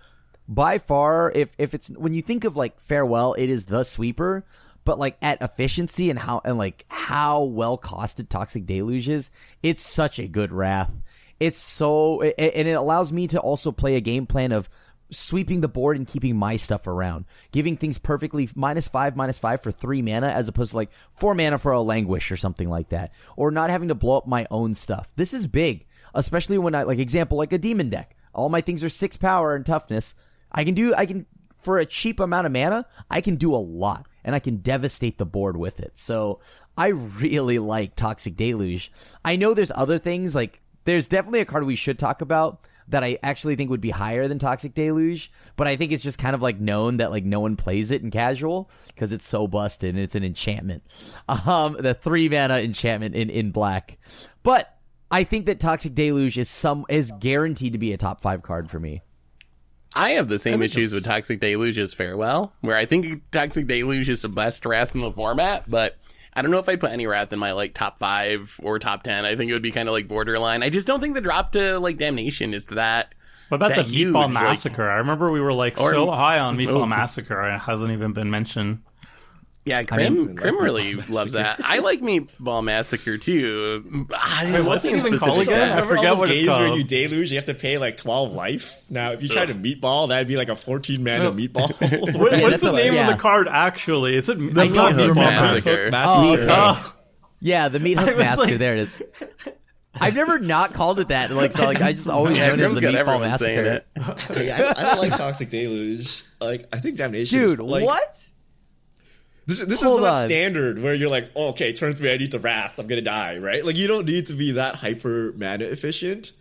by far, if if it's when you think of like farewell, it is the sweeper. But like at efficiency and how and like how well costed Toxic Deluge is, it's such a good wrath. It's so a- and it allows me to also play a game plan of sweeping the board and keeping my stuff around, giving things perfectly minus five, minus five for three mana, as opposed to like four mana for a languish or something like that, or not having to blow up my own stuff. This is big, especially when I like example like a demon deck. All my things are six power and toughness. I can do I can for a cheap amount of mana, I can do a lot and I can devastate the board with it. So I really like Toxic Deluge. I know there's other things like there's definitely a card we should talk about that I actually think would be higher than Toxic Deluge, but I think it's just kind of like known that like no one plays it in casual because it's so busted and it's an enchantment. Um, the three mana enchantment in in black, but I think that Toxic Deluge is some is guaranteed to be a top five card for me. I have the same issues with Toxic Deluge as Farewell, where I think Toxic Deluge is the best Wrath in the format, but I don't know if I'd put any Wrath in my like top five or top ten. I think it would be kind of like borderline. I just don't think the drop to like Damnation is that. What about the huge, Meatball like- Massacre? I remember we were like Or- so high on Meatball Oh. Massacre, and it hasn't even been mentioned. Yeah, Krim, like Krim Meatball really loves that. I like Meatball Massacre too. I Wait, what's wasn't it even specific called again? that. I forgot all those what it's games where called. you deluge, you have to pay like 12 life? Now, if you try to meatball, that'd be like a 14 mana meatball. What, Yeah, what's that's the a- name yeah. of the card actually? Is it? That's Meat not Hook Meatball Massacre. Massacre. Oh, okay. Oh, Yeah, the Meat Hook Massacre. like- there it is. I've never not called it that. Like, so, like I just always Yeah, known it as the Meatball Massacre. it. Hey, I, I don't like Toxic Deluge. Like, I think Damnation is, Dude, like, what? This, this Hold is not on. standard where you're like, oh, okay, turn three, I need the Wrath, I'm gonna die, right? Like, you don't need to be that hyper mana efficient.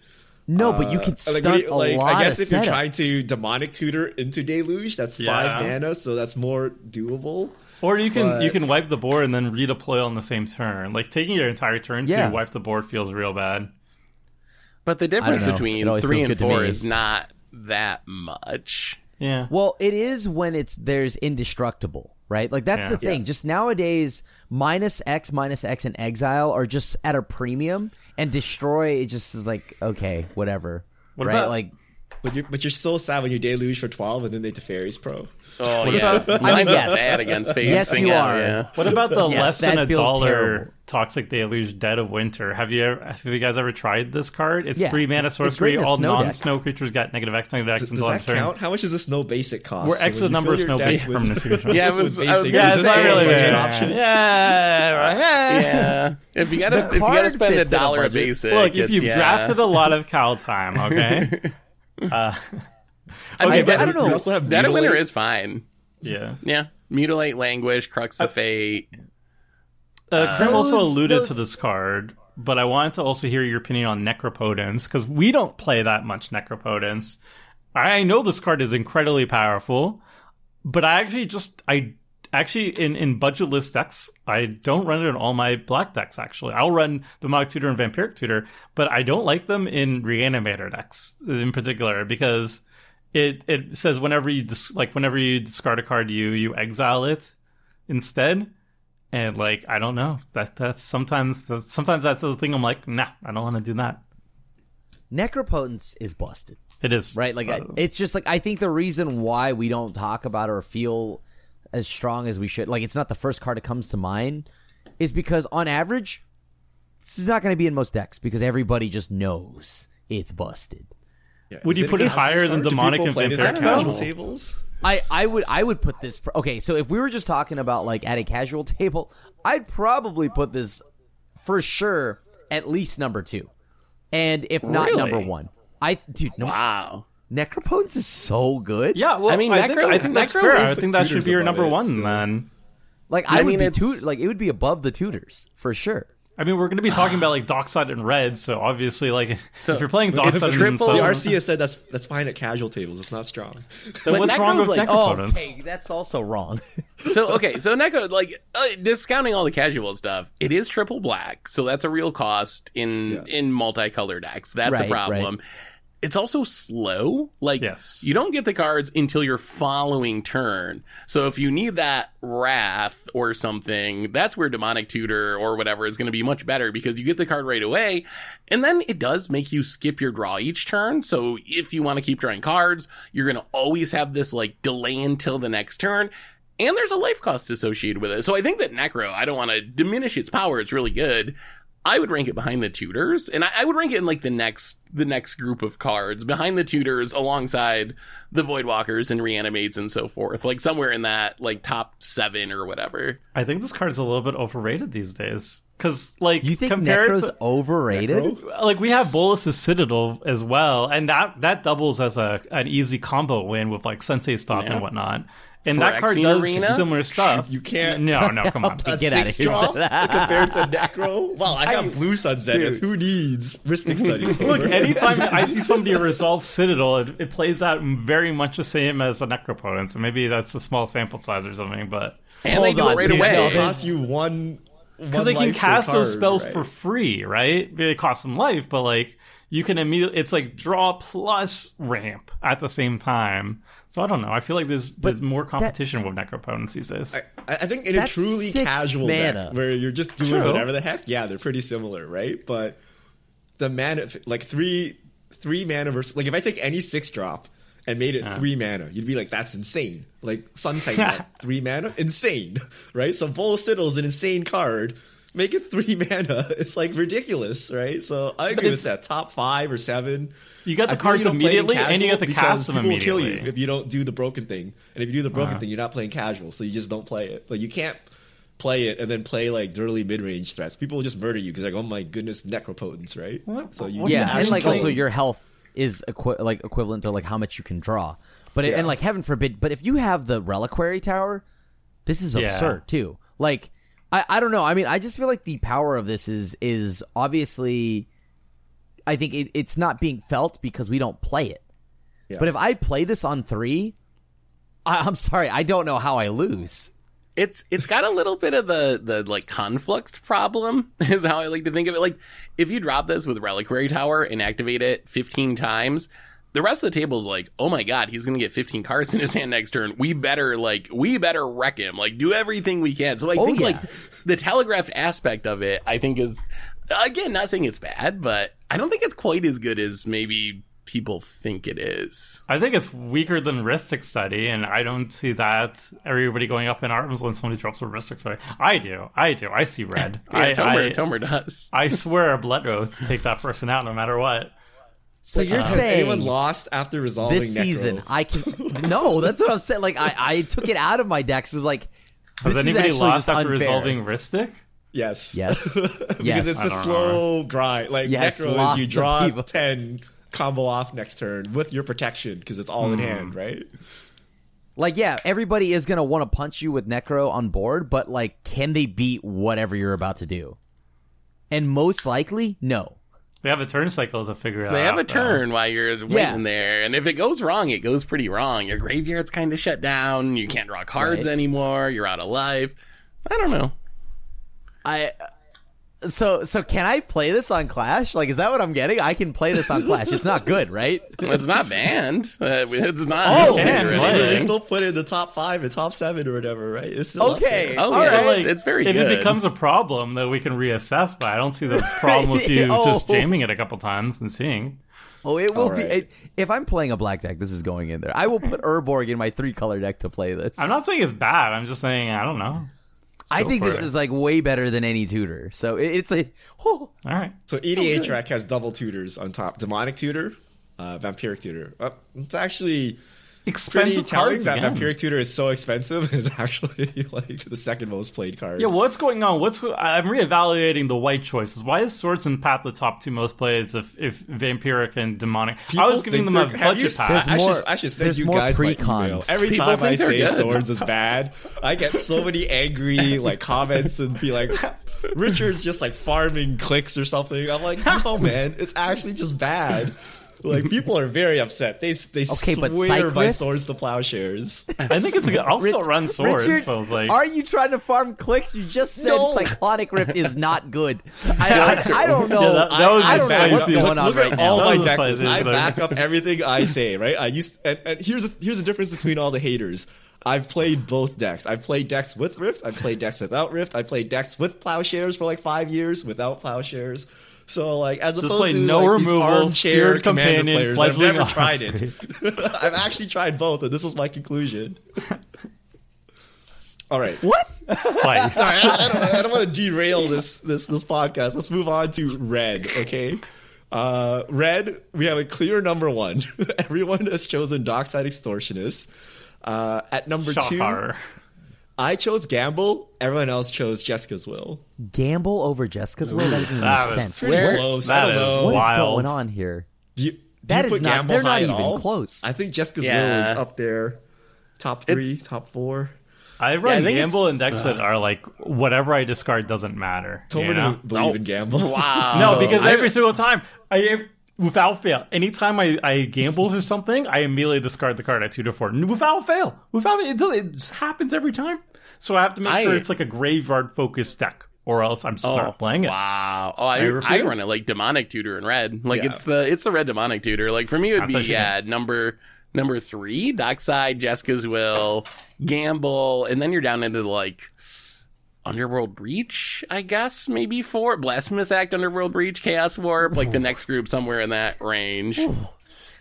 No, but you can Uh, stunt like, what do you- a like, lot I guess of if you're trying to demonic tutor into Deluge, that's five mana, so that's more doable. or you can But- you can wipe the board and then redeploy on the same turn. Like taking your entire turn Yeah. to wipe the board feels real bad. But the difference between three and four is not that much. Yeah. Well, it is when it's there's indestructible, right? Like that's Yeah. the thing. Just nowadays, minus X, minus X, and Exile are just at a premium, and destroy it just is like okay, whatever, What right? about- like But you're, but you're so sad when you Deluge for 12 and then they Teferi's Pro. Oh yeah, about- I mean, Mine's yes. bad against facing Yes, you it, are. Yeah. What about the Yes, less than a dollar terrible. Toxic Deluge Dead of Winter? Have you ever, have you guys ever tried this card? It's Yeah. three mana It's great sorcery. All snow non snow creatures got negative X, negative X Does, does until end that turn. count? How much is this no basic cost? We're So X the number of snow basic with- from this region. Yeah, it was. I was basic, Yeah, it's this not a really budget option? Yeah, yeah, if you gotta if you gotta spend a fits in a dollar a basic, Look, if you've drafted a lot of Kaldheim, okay? Uh, uh, I, mean, I- Dead- I don't know. We also have Dead of Winter Mutilate. is fine. yeah. Yeah, mutilate, languish, crux of fate. Uh, Krim also alluded those- to this card, but I wanted to also hear your opinion on Necropotence because we don't play that much Necropotence. I know this card is incredibly powerful, but I actually just I actually in in budget list decks I don't run it in all my black decks. Actually, I'll run Demonic Tutor and Vampiric Tutor, but I don't like them in Reanimator decks in particular because it it says whenever you dis- like whenever you discard a card, you you exile it instead. And like I don't know that that's sometimes sometimes that's the thing I'm like nah I don't want to do that. Necropotence is busted. It is right? Like, Uh, it's just like I think the reason why we don't talk about or feel as strong as we should, like, it's not the first card that comes to mind, is because on average, this is not going to be in most decks because everybody just knows it's busted. Yeah, Would is you put it higher than Demonic people and play Vampiric? at I casual tables? I, I would I would put this okay. So if we were just talking about like at a casual table, I'd probably put this for sure at least number two, and if not Really? number one. I dude, no, Wow. Necropotence is so good. yeah. Well, I I mean, mean, I think I think that's Necro fair. is I think that should be your number it one still. then. Like I, I would be it's- tut- like it would be above the tutors for sure. I mean, we're going to be talking about like Dockside and Red, so obviously, like So, if you're playing it's Dockside and triple- The stuff, RC has said that's that's fine at casual tables. It's not strong. then But what's wrong with like- Oh, Necropotence? okay, that's also wrong. So okay, so Necro, like uh, discounting all the casual stuff, it is triple black, so that's a real cost in Yeah. in multicolor decks. That's Right, a problem. It's also slow. Like Yes. you don't get the cards until your following turn. So if you need that wrath or something, that's where demonic tutor or whatever is going to be much better because you get the card right away. And then it does make you skip your draw each turn. So if you want to keep drawing cards, you're going to always have this like delay until the next turn. And there's a life cost associated with it. So I think that Necro, I don't want to diminish its power. It's really good. I would rank it behind the tutors, and I, I would rank it in like the next the next group of cards behind the tutors, alongside the Voidwalkers and Reanimates and so forth, like somewhere in that like top seven or whatever. I think this card's a little bit overrated these days. Because, like, You think compared Necro's to, overrated? Necro? like we have Bolas's Citadel as well, and that that doubles as a an easy combo win with like Sensei's Top Yeah. and whatnot. And that card Phyrexian does Arena? similar stuff. You can't- No, no, come on. Get out of here. drop compared to Necro? Well, I got Blue Sun Zenith. Who needs Rhystic Study? Look, anytime I see somebody resolve Citadel, it, it plays out very much the same as a Necropotence. So maybe that's a small sample size or something, but And Hold they do on, it right dude, away. no, it costs you one. because they can cast those spells for free, right? They cost them life, but like you can immediately, it's like draw plus ramp at the same time. So I don't know. I feel like there's there's more competition with Necropotence these days. I, I think in a truly casual mana. deck where you're just doing True. whatever the heck, yeah, they're pretty similar, right? But the mana, like three three mana versus like if I take any six drop and made it three mana, you'd be like, that's insane. Like Sun Titan at three mana, insane, right? So Bolas Citadel is an insane card. Make it three mana. It's like ridiculous, right? So I agree with it's- that. Top five or seven. You get the I cards you don't play immediately, and you casual get to because cast them people will kill you immediately. if you don't do the broken thing. And if you do the broken Uh-huh. thing, you're not playing casual, so you just don't play it. Like you can't play it and then play like dirty mid range threats. People will just murder you because like, oh my goodness, necropotence, right? What- So you what Yeah, to and like play also your health is equi- like equivalent to like how much you can draw. But it, Yeah. and like heaven forbid, but if you have the reliquary tower, this is Yeah. absurd too. Like I I don't know. I mean, I just feel like the power of this is is obviously I think it, it's not being felt because we don't play it. Yeah. But if I play this on 3, I, I'm sorry, I don't know how I lose. it's it's got a little bit of the the like conflict problem is how I like to think of it. Like if you drop this with Reliquary Tower and activate it 15 times, the rest of the table is like, oh my god, he's gonna get 15 cards in his hand next turn. We better like we better wreck him. Like do everything we can. So I Oh, think yeah. like the telegraphed aspect of it, I think is again not saying it's bad, but I don't think it's quite as good as maybe people think it is. I think it's weaker than Rhystic Study, and I don't see that everybody going up in arms when somebody drops a Rhystic Study. I do. I do. I see red. Yeah, I, Tomer, I, Tomer does. I swear a Blood Oath to take that person out no matter what. So you're Has saying anyone lost after resolving this Necro? season I can No, that's what I'm saying. Like I I took it out of my decks. It was like Has this is anybody actually lost after unfair. resolving Rhystic? Yes. Yes. because Yes. it's I a don't slow grind. Like Yes, Necro lots is you draw ten, combo off next turn with your protection because it's all in Hmm. hand, right? Like, yeah, everybody is gonna want to punch you with Necro on board, but like, can they beat whatever you're about to do? And most likely, no. They have a turn cycle to figure it out. They have a though. turn while you're waiting Yeah. there, and if it goes wrong, it goes pretty wrong. Your graveyard's kind of shut down. You can't draw cards Right. anymore. You're out of life. I don't know. I. So, so can I play this on Clash? Like, is that what I'm getting? I can play this on Clash. It's not good, right? It's not banned. Uh, it's not. Oh, banned can or play. anything. They still put it in the top five and top seven or whatever, right? It's still Okay. there. Oh, All yeah, right. it's, it's very if good. it becomes a problem, though, we can reassess. But I don't see the problem with you Oh. just jamming it a couple times and seeing. Oh, it will All be. It, if I'm playing a black deck, this is going in there. I will put Urborg in my three color deck to play this. I'm not saying it's bad. I'm just saying I don't know. I go think this it. is like way better than any tutor. So it, it's a. Oh, All right. So EDH track has double tutors on top: demonic tutor, uh, vampiric tutor. Uh, it's actually pretty Expensive telling cards that again. vampiric tutor is so expensive. It's actually like the second most played card. Yeah, what's going on? What's I'm reevaluating the white choices. Why is Swords and Path the top two most plays if if Vampiric and Demonic? I was giving them a they're- have budget s- pass. I more- should, I should send you guys my pre-cons. email. Every People time I say good. swords is bad, I get so many angry like comments and be like, Richard's just like farming clicks or something. I'm like, no, man, it's actually just bad. Like people are very upset. They they Okay, swear by Cyclists? swords to plowshares. I think it's a good. I'll still run swords. Richard, so like, are you trying to farm clicks? You just said No. Cyclonic Rift is not good. I, that's I. I don't know. Yeah, that- that was I, I don't know what's up- spicy- going on look right at now. all my was deck spicy lists. I back up everything I say, right? I used and, and here's a, here's the difference between all the haters. I've played both decks. I've played decks with Rift. I've played decks without Rift. I played decks with plowshares for like five years without plowshares. So like as opposed to no like, these removal, armchair Spirit commander Companion, players, I've fledgling never tried it. I've actually tried both, and this is my conclusion. All right. What? spice. Sorry, I, I don't, I don't want to derail this this this podcast. Let's move on to red. Okay, uh, red. We have a clear number one. Everyone has chosen Dockside Extortionist. Uh, at number two, Shahar. I chose Gamble. Everyone else chose Jeska's Will. Gamble over Jeska's will? That doesn't even That make sense. Pretty Where- close. that I don't is know. What is going on here? Do you, do That you is put not- Gamble they're not high at even all? close. I think Jeska's Will is up there, top three, It's- top four. I run I gamble and decks that are like whatever I discard doesn't matter. Totally you know? to believe in Gamble. Wow. No, because I- every single time, I without fail, anytime I, I gamble or something, I immediately discard the card at two to four without fail. Without it, it just happens every time. So I have to make I- sure it's like a graveyard focused deck, or else I'm just Oh, not playing it. Wow. Oh, I, I I, run it like demonic tutor in red. Like Yeah. it's the it's the red demonic tutor. Like for me, it would be That's what yeah number number three, Dockside, Jeska's Will, Gamble, and then you're down into like Underworld Breach, I guess maybe four, Blasphemous Act, Underworld Breach, Chaos Warp, like the next group somewhere in that range.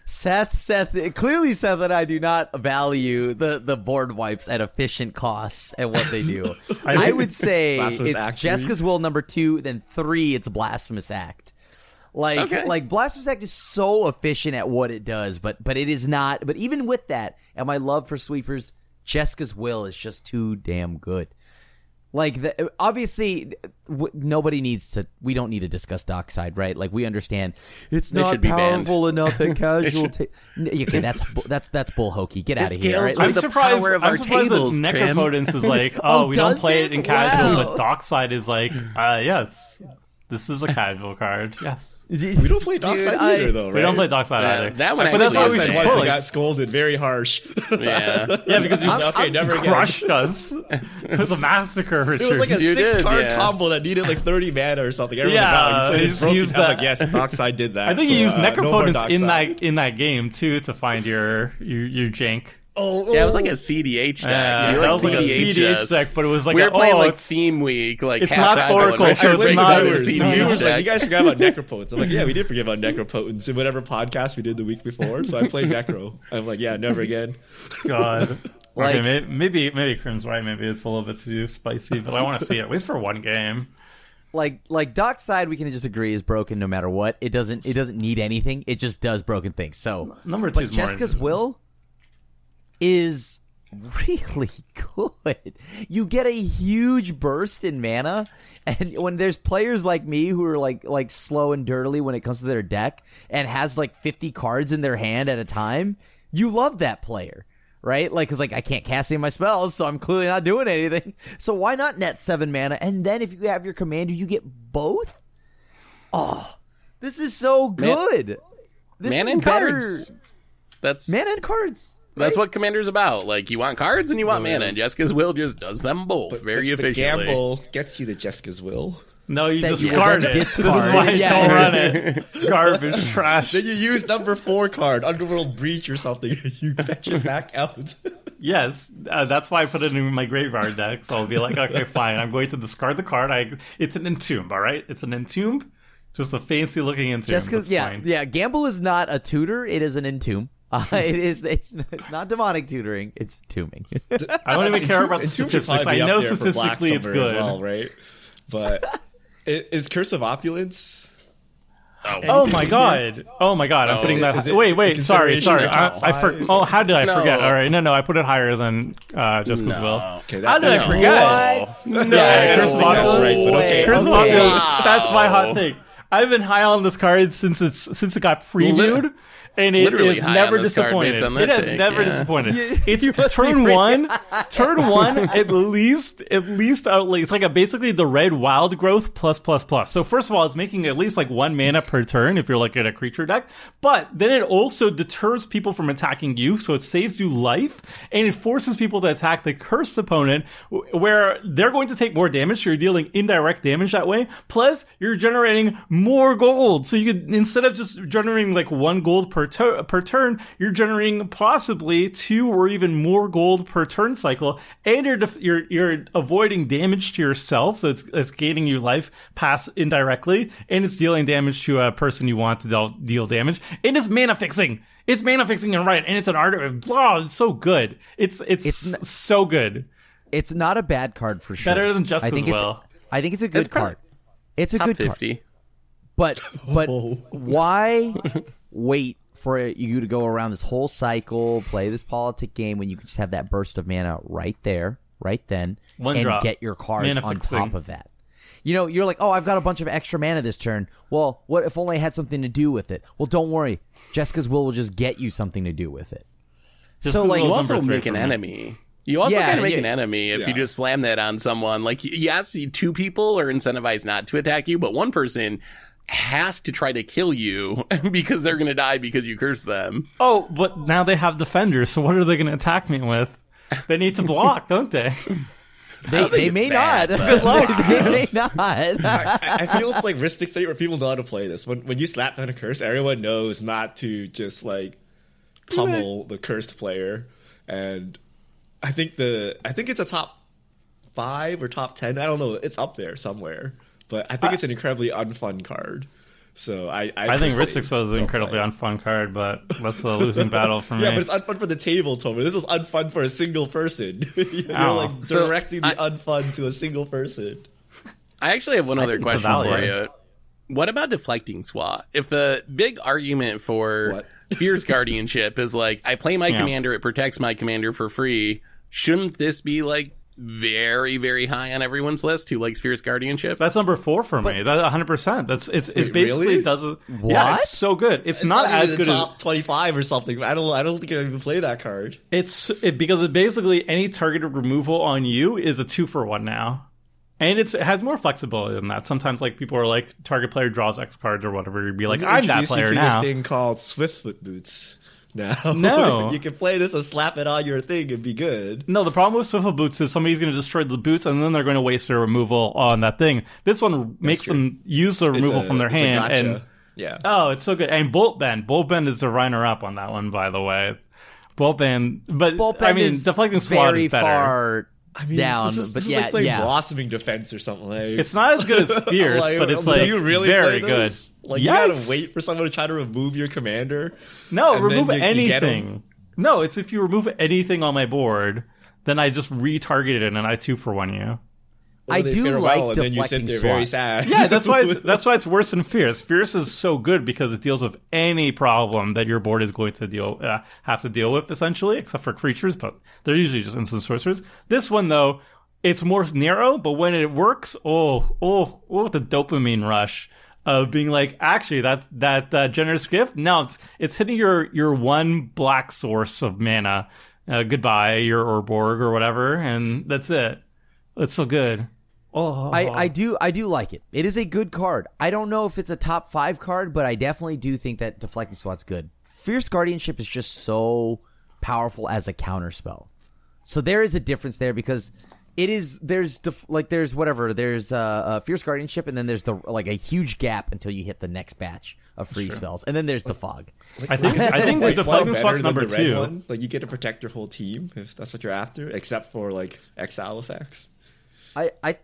Seth, Seth, clearly Seth and I do not value the, the board wipes at efficient costs and what they do. I I, would say it's Act Jeska's Will number two, then three, it's Blasphemous Act. Like, Okay. like Blasphemous Act is so efficient at what it does, but but it is not. But even with that, and my love for sweepers, Jeska's Will is just too damn good. Like the, obviously, w- nobody needs to. We don't need to discuss Dockside, right? Like we understand it's They not should be powerful enough that casual. Ta- okay, that's that's that's bull hokey. Get out of here. Right? Like, I'm surprised. power of I'm our surprised tables, that Krim. Necropotence is like, Oh, oh, we don't play it? it in casual, Wow. but Dockside is like, uh, yes, this is a casual card. Yes, We don't play Dockside Dude, I- either, though, right? we don't play Dockside Yeah, either. that one I I that's why we should once pull and it. got scolded very harsh. Yeah. Yeah, because you okay, never again. crushed us. It was a massacre, Richard. It was like a You six did, card yeah. combo that needed like 30 mana or something. Everyone's Yeah, like, wow, you played he it just broken. used I'm like, yes, Dockside did that. I think So, you used uh, no Necropotence in that in that game too to find your your, your jank. Oh, Yeah, it was like oh. a cEDH deck. Yeah, You that was like a cEDH deck, but it was like we a- were playing oh, like it's- theme week, like it's half not time going, Oracle, Richard so it's not- out the his viewers, the cEDH deck. you guys forgot about Necropotence. I'm like, yeah, we did forget about Necropotence in whatever podcast we did the week before. So I played Necro. I'm like, yeah, never again. God. Like- okay, may- maybe maybe Krim's right. Maybe it's a little bit too spicy, but I want to see it at least for one game. like like Dockside, we can just agree is broken no matter what. It doesn't it doesn't need anything. It just does broken things. So Number two but is more Jeska's Will is really good. You get a huge burst in mana, and when there's players like me who are like like slow and dirtily when it comes to their deck and has like 50 cards in their hand at a time, you love that player. Right, like, cause like I can't cast any of my spells, so I'm clearly not doing anything. So why not net seven mana? And then if you have your commander, you get both. Oh, this is so Man- good. This Man is and better. cards. That's Man and cards. That's what Commander's about. Like you want cards and you want mana, and Jeska's Will just does them both but, very the, the efficiently. gamble gets you to Jeska's Will. No, you That- discard yeah, it. that This is discard. why you Yeah. don't run it. Garbage, trash. Then you use number four card, Underworld Breach or something. You fetch it back out. Yes, uh, that's why I put it in my graveyard deck. So I'll be like, okay, fine. I'm going to discard the card. I it's an entomb, all right? It's an entomb, just a fancy looking entomb. Just because, yeah, fine. yeah. Gamble is not a tutor; it is an entomb. Uh, it is. It's. It's not demonic tutoring. It's entombing. I don't even care about the Entomb statistics. I know up there for black statistically it's somewhere as good. well, right? But i- is Curse of Opulence? Oh my god! Oh my god! I'm Oh, putting that. is it wait, wait. Sorry, sorry. I, I for. Oh, how did I No. forget? All right, no, no. I put it higher than uh, Jeska's No. will. Okay, How did I forget? What? Yeah, I Chris don't that's right, but okay. Chris Okay. Waddle. Wow. That's my hot take. I've been high on this card since it's since it got previewed. And it Literally is never on this card disappointed. It has take, never yeah. disappointed. It's turn one, turn one at least, at least out it's like a basically the red wild growth plus plus plus. So first of all, it's making at least like one mana per turn if you're like in a creature deck. But then it also deters people from attacking you, so it saves you life and it forces people to attack the cursed opponent, where they're going to take more damage. So you're dealing indirect damage that way. Plus, you're generating more gold. So you could instead of just generating like one gold per to- per turn, you're generating possibly two or even more gold per turn cycle, and you're def- you're you're avoiding damage to yourself. So it's it's gaining you life pass indirectly, and it's dealing damage to a person you want to deal, deal damage, and it's mana fixing. It's mana fixing and right, and it's an art of blah. It's so good. It's it's, It's n- so good. It's not a bad card for sure. Better than Just I think as it's, well. I think it's a good It's card- card. It's a Top good card. Fifty. But but Oh. why wait for you to go around this whole cycle, play this politic game when you can just have that burst of mana right there, right then, One and drop. get your cards Mana on fixing. top of that? You know, you're like, oh, I've got a bunch of extra mana this turn. Well, what if only I had something to do with it? Well, don't worry, Jeska's will will just get you something to do with it. Just So, 'cause like- You also make an me. enemy. You also Yeah, kind of make yeah. an enemy if you just slam that on someone. Like, yes, you- two people are incentivized not to attack you, but one person has to try to kill you because they're going to die because you curse them. Oh, but now they have defenders. So what are they going to attack me with? They need to block, don't they? They, they may bad, not. but- Good luck. they may not. I, I feel it's like Rhystic Study where people know how to play this. When when you slap down a curse, everyone knows not to just like pummel the cursed player. And I think the I think it's a top five or top ten. I don't know. It's up there somewhere. But I think it's an incredibly unfun card. So I I, I think personally Rhystic's was an incredibly play. unfun card, but that's a losing battle for me. Yeah, but it's unfun for the table, Tomer. This is unfun for a single person. You're Ow. like So, directing the I- unfun to a single person. I actually have one other think it's a question for you. What about deflecting SWAT? If the big argument for What? fierce guardianship is like, I play my Yeah. commander, it protects my commander for free, shouldn't this be like very, very high on everyone's list who likes fierce guardianship? That's number four for me. That 100. percent That's it's it's Wait, basically really? does it. Yeah, it's so good. It's, It's not, not, as good the as top twenty-five or something. I don't. I don't think I even play that card. it's it, because it basically any targeted removal on you is a two for one now. And it's, it has more flexibility than that. Sometimes, like people are like, target player draws X cards or whatever. You'd be like, I'm that introduce player to now. this thing called Swiftfoot boots. Now, No. you can play this and slap it on your thing and be good. No, the problem with Swivel Boots is somebody's going to destroy the boots and then they're going to waste their removal on that thing. This one makes true. them use the removal a- from their it's a hand. gotcha. And yeah, oh, it's so good. And Bolt Bend, Bolt Bend is the runner up on that one, by the way. Bolt Bend, but Bolt Bend I mean, is deflecting swat very is better. far I mean, down, this is, but this yeah, is like playing yeah. blossoming defense or something. Like It's not as good as Fierce, like, but it's do like you really very play good. this? Like yes. you gotta wait for someone to try to remove your commander. No, remove you- you anything. No, it's if you remove anything on my board, then I just retarget it and I two for one you. I do like well, and then you sit deflecting there very sad. Yeah, that's why it's, that's why it's worse than Fierce. Fierce is so good because it deals with any problem that your board is going to deal uh, have to deal with essentially, except for creatures, but they're usually just instant sorcerers. This one though, it's more narrow, but when it works, oh, oh, oh, the dopamine rush of being like, actually, that that uh, generous gift. No, it's it's hitting your your one black source of mana. Uh, goodbye, your Urborg or whatever, and that's it. It's so good. Oh, I, I do I do like it. It is a good card. I don't know if it's a top five card, but I definitely do think that deflecting swat's good. Fierce guardianship is just so powerful as a counter spell. So there is a difference there because it is there's def, like there's whatever there's uh, uh fierce guardianship and then there's the like a huge gap until you hit the next batch of free spells and then there's the fog. I think I think Like, the far deflecting swat's number the red two. One. Like you get to protect your whole team if that's what you're after, except for like exile effects. I I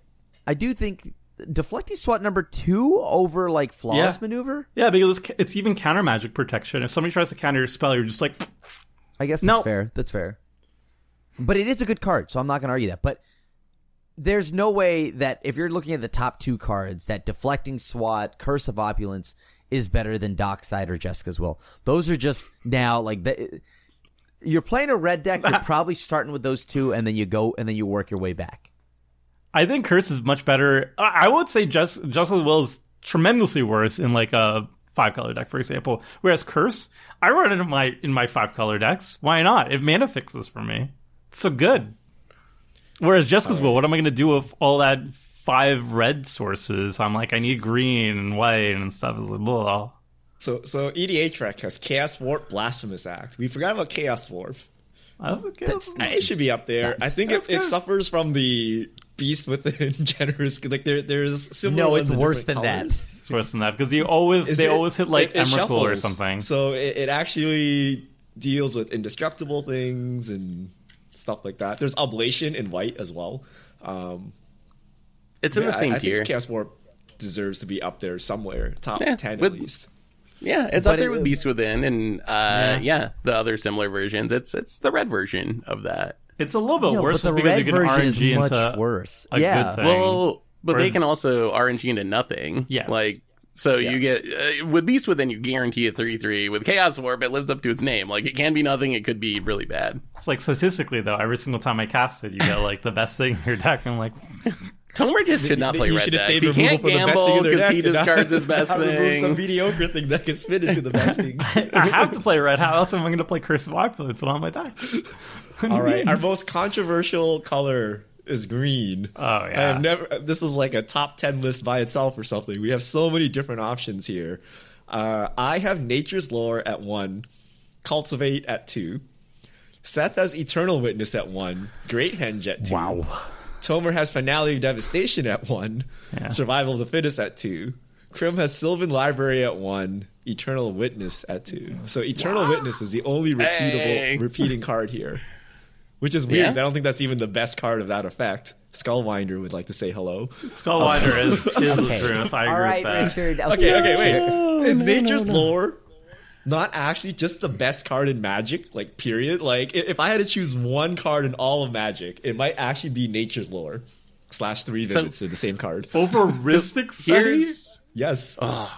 I do think deflecting swat number two over like flawless Yeah. maneuver. Yeah, because it's, it's even counter magic protection. If somebody tries to counter your spell, you're just like, I guess that's No. fair. That's fair. But it is a good card, so I'm not going to argue that. But there's no way that if you're looking at the top two cards, that deflecting SWAT, Curse of Opulence is better than Dockside or Jeska's Will. Those are just now like the, you're playing a red deck. You're probably starting with those two, and then you go and then you work your way back. I think Curse is much better. I would say just Jeska's Will is tremendously worse in like a five color deck, for example. Whereas Curse, I run it in my in my five color decks. Why not? If mana fixes for me, it's so good. Whereas Jeska's uh, will, what am I going to do with all that five red sources? I'm like, I need green and white and stuff. It's like, blah. So so EDHREC has Chaos Warp Blasphemous Act. We forgot about Chaos Warp. I was like, That's- yeah, It should be up there. I think it, it suffers from the beast within generous. Like there, there's similar No, ones it's worse different than that. it's worse than that because you always Is they it- always hit like it- it Emrakul or something. So it, it actually deals with indestructible things and stuff like that. There's Oblation in white as well. Um, It's in yeah, the same I, I tier. think Chaos Warp deserves to be up there somewhere, top Yeah, ten with- at least. Yeah, it's But up there it- with Beast Within and uh, yeah. the other similar versions. It's it's the red version of that. It's a little bit No, worse but the just because red you can version is much into worse. a yeah. good thing. Well, but they can also RNG into nothing. Yes. like so you get uh, with Beast Within, you guarantee a three three. With Chaos Warp, it lives up to its name. Like it can be nothing. It could be really bad. It's like statistically though, every single time I cast it, you get like the best thing in your deck. I'm like, Tomer just should not You play red should have decks. saved He removal can't for the best thing gamble because he and not- discards his best not remove some mediocre thing that gets spin into the best thing. I have to play red. How else am I going to play Curse of Opulence when on my deck? All right, our most controversial color is green. Oh, yeah, I have never. This is like a top ten list by itself or something. We have so many different options here. Uh, I have Nature's Lore at one, Cultivate at two. Seth has Eternal Witness at one, Great Henge at two. Wow. Tomer has Finale of Devastation at one, Yeah. Survival of the Fittest at two. Krim has Sylvan Library at one, Eternal Witness at two. So Eternal Witness is the only repeatable Hey. repeating card here, which is weird. Yeah. 'cause I don't think that's even the best card of that effect. Skullwinder would like to say hello. Skullwinder is, is the Okay. truth. I agree All right, with that. Richard. Okay, okay, wait. is Nature's Lore not actually just the best card in Magic? Like, period. Like, if I had to choose one card in all of Magic, it might actually be Nature's Lore slash three visits to the same card. Over Ristic Study? Here's Yes. Oh.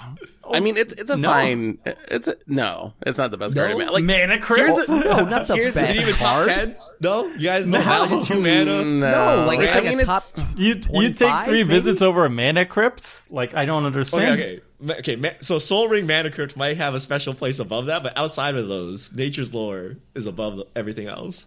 I mean, it's it's a No. fine. It's a, no, it's not the best card. No? in Ma- Like Mana here's Crypt? a, No, not the here's best Is it even top card. ten? No, you guys know value two mm, mana. No, No, like it's I mean, it's- top. You, you take three maybe? visits over a Mana Crypt? Like, I don't understand. okay, Ma- okay. So Sol Ring Mana Crypt might have a special place above that, but outside of those, Nature's Lore is above everything else.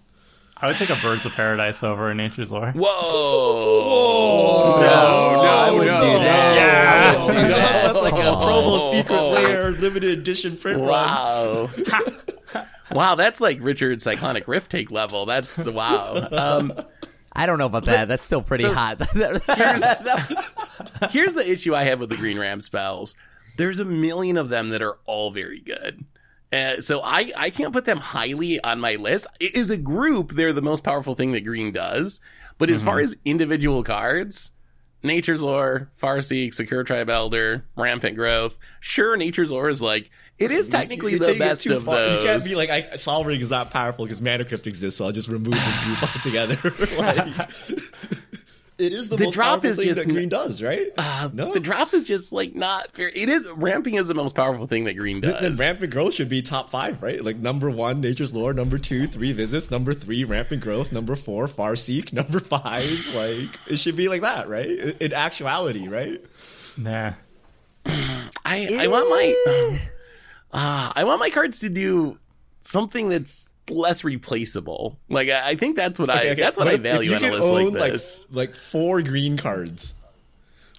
I would take a Birds of Paradise over a Nature's Lore. Whoa! No, I no, would no, do no. that. Oh, that's, that's like a promo Oh. secret layer limited edition print run. Wow. wow, that's like Richard's iconic riff take level. That's wow. Um, I don't know about that. That's still pretty So, hot. here's, here's the issue I have with the Green Ram spells. There's a million of them that are all very good. Uh, so I, I can't put them highly on my list. It is a group, they're the most powerful thing that Green does. But as far as individual cards, Nature's Lore, Farseek, Sakura-Tribe Elder, Rampant Growth, sure, Nature's Lore is like, it is technically You're the taking it best of far. those. You can't be like, I, Sol Ring is not powerful because Mana Crypt exists, so I'll just remove this group altogether. like, it is the, The most drop powerful is thing just that Green does, right? Uh, no. The drop is just like not fair. It is ramping is the most powerful thing that Green does. Then rampant growth should be top five, right? Like number one, Nature's Lore. Number two, three visits. Number three, rampant growth. Number four, Farseek. Number five, like it should be like that, right? In, in actuality, right? Nah. I I want my uh, I want my cards to do something that's less replaceable. Like I, I think that's what I Okay, okay. that's what I if- if value you on a could list like this. like four green cards.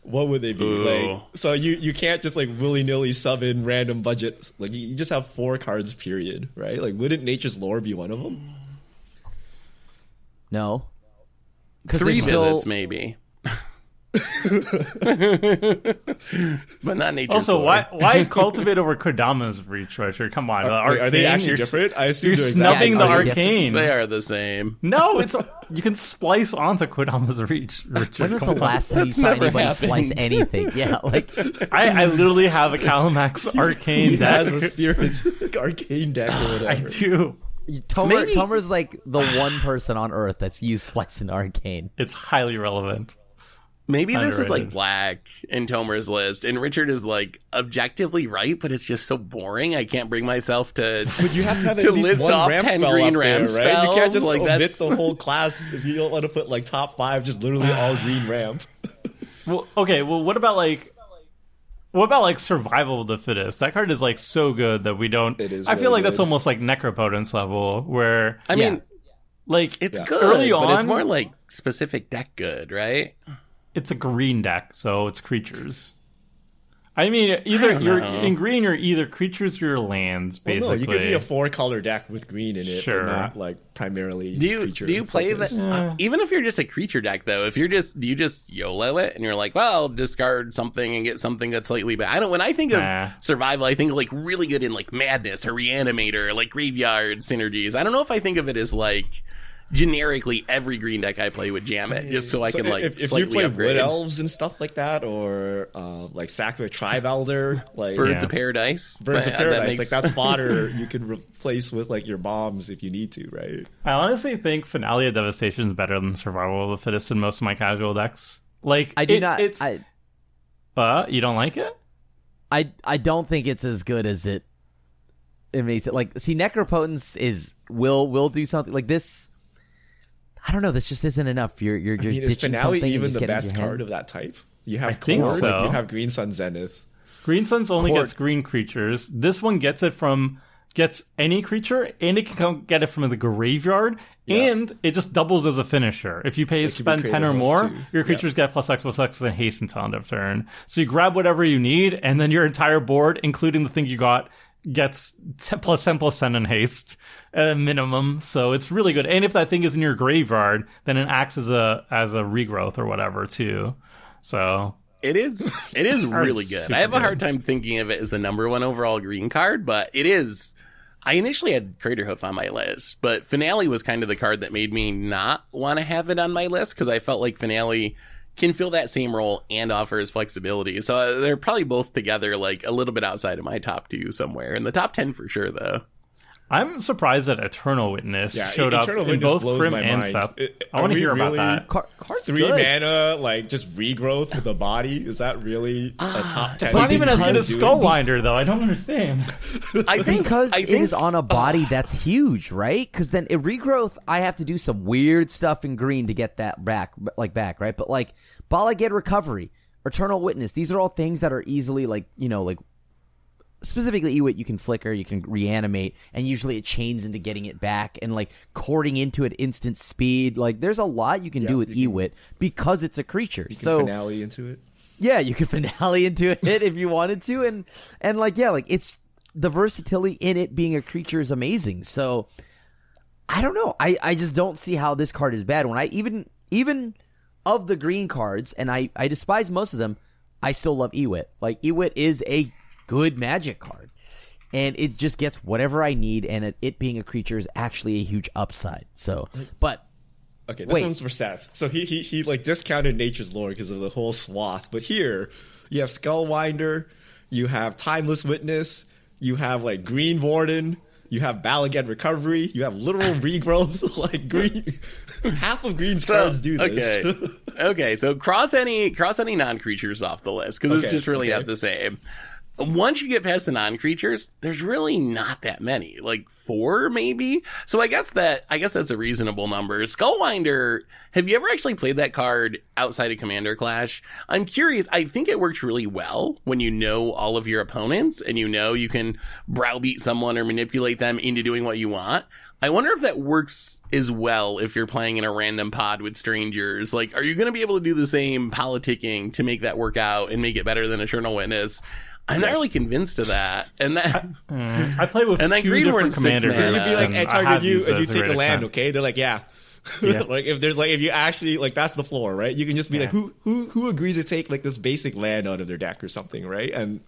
What would they be? Ooh. Like, so you you can't just like willy nilly sub in random budgets. Like you, you just have four cards, period, right? Like, wouldn't Nature's Lore be one of them? No. Three there's still- visits maybe. But not nature. Also, Lore. why why cultivate over Kodama's reach, Richard? Come on. the Wait, are they actually you're- different? I assume You're they're snubbing exactly the the same. arcane. They are the same. No, it's you can splice onto Kodama's reach, Richard. When was the last time you That's saw anybody happened. splice anything? Yeah, like I, I literally have a Kalamax arcane He deck. has a spirit arcane deck or I whatever. do. Tomer. Maybe- Tomer's like the one person on Earth that's used splice in arcane. It's highly relevant. Maybe this is like black in Tomer's list, and Richard is like objectively right, but it's just so boring. I can't bring myself to. But you have to have To at least list one off ramp 10 spell green up there, right? you can't just like, omit that's- the whole class if you don't want to put like top five, just literally all green ramp. Well, okay. Well, what about like, What about like survival of the fittest? That card is like so good that we don't. It is I feel really like that's almost like necropotence level, where I mean, like it's Yeah. good, Early but it's more like specific deck good, right? It's a green deck, so it's creatures. I mean, either don't you're know. in green, you're either creatures or lands. Well, Basically, no, you could be a four color deck with green in it, Sure. but not like primarily. Do you creature do you play that? focused. uh, even if you're just a creature deck, though, if you're just do you just YOLO it and you're like, well, I'll discard something and get something that's slightly bad. I don't. When I think of Nah. survival, I think like really good in like madness or reanimator, like graveyard synergies. I don't know if I think of it as like generically every green deck I play would jam it just so I So can like if, if you play upgrade. wood elves and stuff like that, or uh, like Sakura-Tribe Elder, like Birds Yeah. of Paradise, Birds of That- that Paradise, makes- like that's fodder you can replace with like your bombs if you need to, right? I honestly think Finale of Devastation is better than Survival of the Fittest in most of my casual decks. Like, I do it- not. It's, I, uh, you don't like it? I I don't think it's as good as it. It makes it like see necropotence is will will do something like this. I don't know. This just isn't enough. You're you're, I you're mean, is Finale something even the best card of that type? You have I think Cord, so. you have Green Sun Zenith. Green Suns only Court. gets green creatures. This one gets it from gets any creature, and it can come get it from the graveyard, Yeah. and it just doubles as a finisher. If you pay can spend ten or more, too. your Yeah. creatures get plus X plus X and haste until end of turn. So you grab whatever you need, and then your entire board, including the thing you got, gets t- plus ten plus ten and haste a minimum. So it's really good. And if that thing is in your graveyard, then it acts as a as a regrowth or whatever too. So It is. It is really good. I have a hard time thinking of it as the number one overall green card, but it is. I initially had Craterhoof on my list, but Finale was kind of the card that made me not want to have it on my list because I felt like Finale can fill that same role and offers flexibility. So uh, they're probably both together, like a little bit outside of my top two somewhere in the top ten for sure, though. I'm surprised that Eternal Witness Yeah, showed Eternal up in both blows Krim my and mind. Sep. I want to hear really- about that. Car- Three good. mana, like just regrowth with the body. Is that really a ah. top ten? It's not even as good as? Skullwinder, though. I don't understand. I think because I think, is on a body that's huge, right? Because then it regrowth, I have to do some weird stuff in green to get that back, like back, right? But like Bala Ged Recovery, Eternal Witness, these are all things that are easily like you know like specifically Ewit, you can flicker, you can reanimate, and usually it chains into getting it back and like cording into it instant speed. Like there's a lot you can Yeah, do with you can- Ewit because it's a creature. You can so finale into it. yeah, you can finale into it if you wanted to, and and like yeah, like it's the versatility in it being a creature is amazing. So I don't know. I I just don't see how this card is bad. When I even even of the green cards, and I I despise most of them, I still love Ewit. Like Ewit is a good Magic card, and it just gets whatever I need, and it, it being a creature is actually a huge upside. So, but Okay, this Wait. one's for Seth. So he he he like discounted Nature's Lore because of the whole swath. But here you have Skullwinder, you have Timeless Witness, you have like Green Warden, you have Bala Ged Recovery, you have literal regrowth. like green, half of Green's cards do this. Okay. okay. So cross any cross any non creatures off the list because it's just really okay. not the same. Once you get past the non creatures, there's really not that many, like four maybe. So I guess that I guess that's a reasonable number. Skullwinder. Have you ever actually played that card outside of Commander Clash? I'm curious. I think it works really well when you know all of your opponents and you know you can browbeat someone or manipulate them into doing what you want. I wonder if that works as well if you're playing in a random pod with strangers. Like, are you going to be able to do the same politicking to make that work out and make it better than Eternal Witness? I'm not really convinced of that. And that, I play with And then two Green different Warden's six commander mana. Then decks, you'd be like, and I I target you, used and you take a land. extent. Okay, they're like, yeah. Yeah. like if there's like if you actually like that's the floor, right? You can just be like, who who who agrees to take like this basic land out of their deck or something, right? And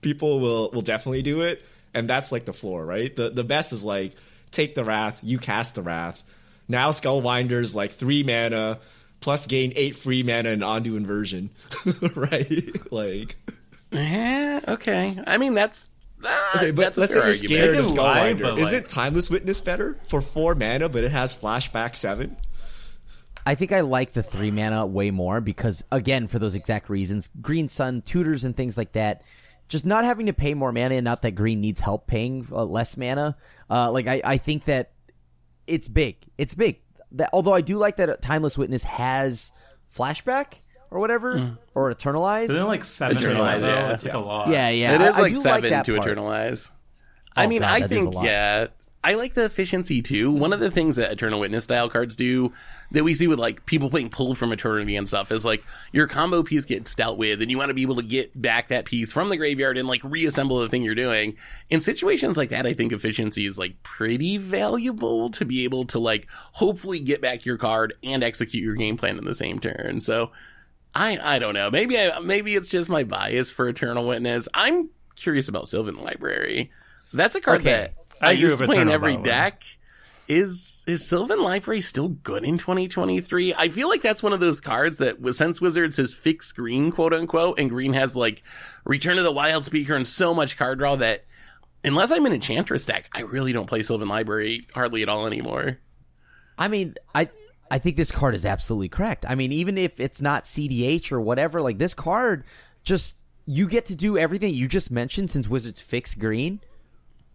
people will will definitely do it, and that's like the floor, right? The the best is like take the wrath, you cast the wrath. Now Skullwinder's like three mana plus gain eight free mana and Ondu Inversion, right? like eh, okay. I mean, that's, ah, okay, but that's a let's fair say you're scared of lie, Skullwinder. but, Is like- it Timeless Witness better for four mana, but it has flashback seven? I think I like the three mana way more because, again, for those exact reasons, Green Sun tutors and things like that, just not having to pay more mana, and not that Green needs help paying uh, less mana. Uh, like I, I think that it's big. It's big. That although I do like that Timeless Witness has flashback, or whatever, mm. or eternalize. Isn't it like seven? Eternalize, though? yeah. It's like a lot. yeah, yeah. it is I- I like do seven that to part. eternalize. I Oh, mean, God, I that is a think yeah. I like the efficiency too. One of the things that Eternal Witness style cards do that we see with like people playing pull from eternity and stuff is like your combo piece gets dealt with and you want to be able to get back that piece from the graveyard and like reassemble the thing you're doing. In situations like that, I think efficiency is like pretty valuable to be able to like hopefully get back your card and execute your game plan in the same turn. So I I don't know. Maybe I maybe it's just my bias for Eternal Witness. I'm curious about Sylvan Library. That's a card Okay. that I I, agree used to with play in every by the way. deck. Is is Sylvan Library still good in 2023? I feel like that's one of those cards that was since Wizards has fixed green, quote unquote, and green has like Return of the Wild Speaker and so much card draw that unless I'm in a Enchantress deck, I really don't play Sylvan Library hardly at all anymore. I mean, I I think this card is absolutely correct. I mean, even if it's not CDH or whatever, like this card, just you get to do everything you just mentioned since Wizards fixed green,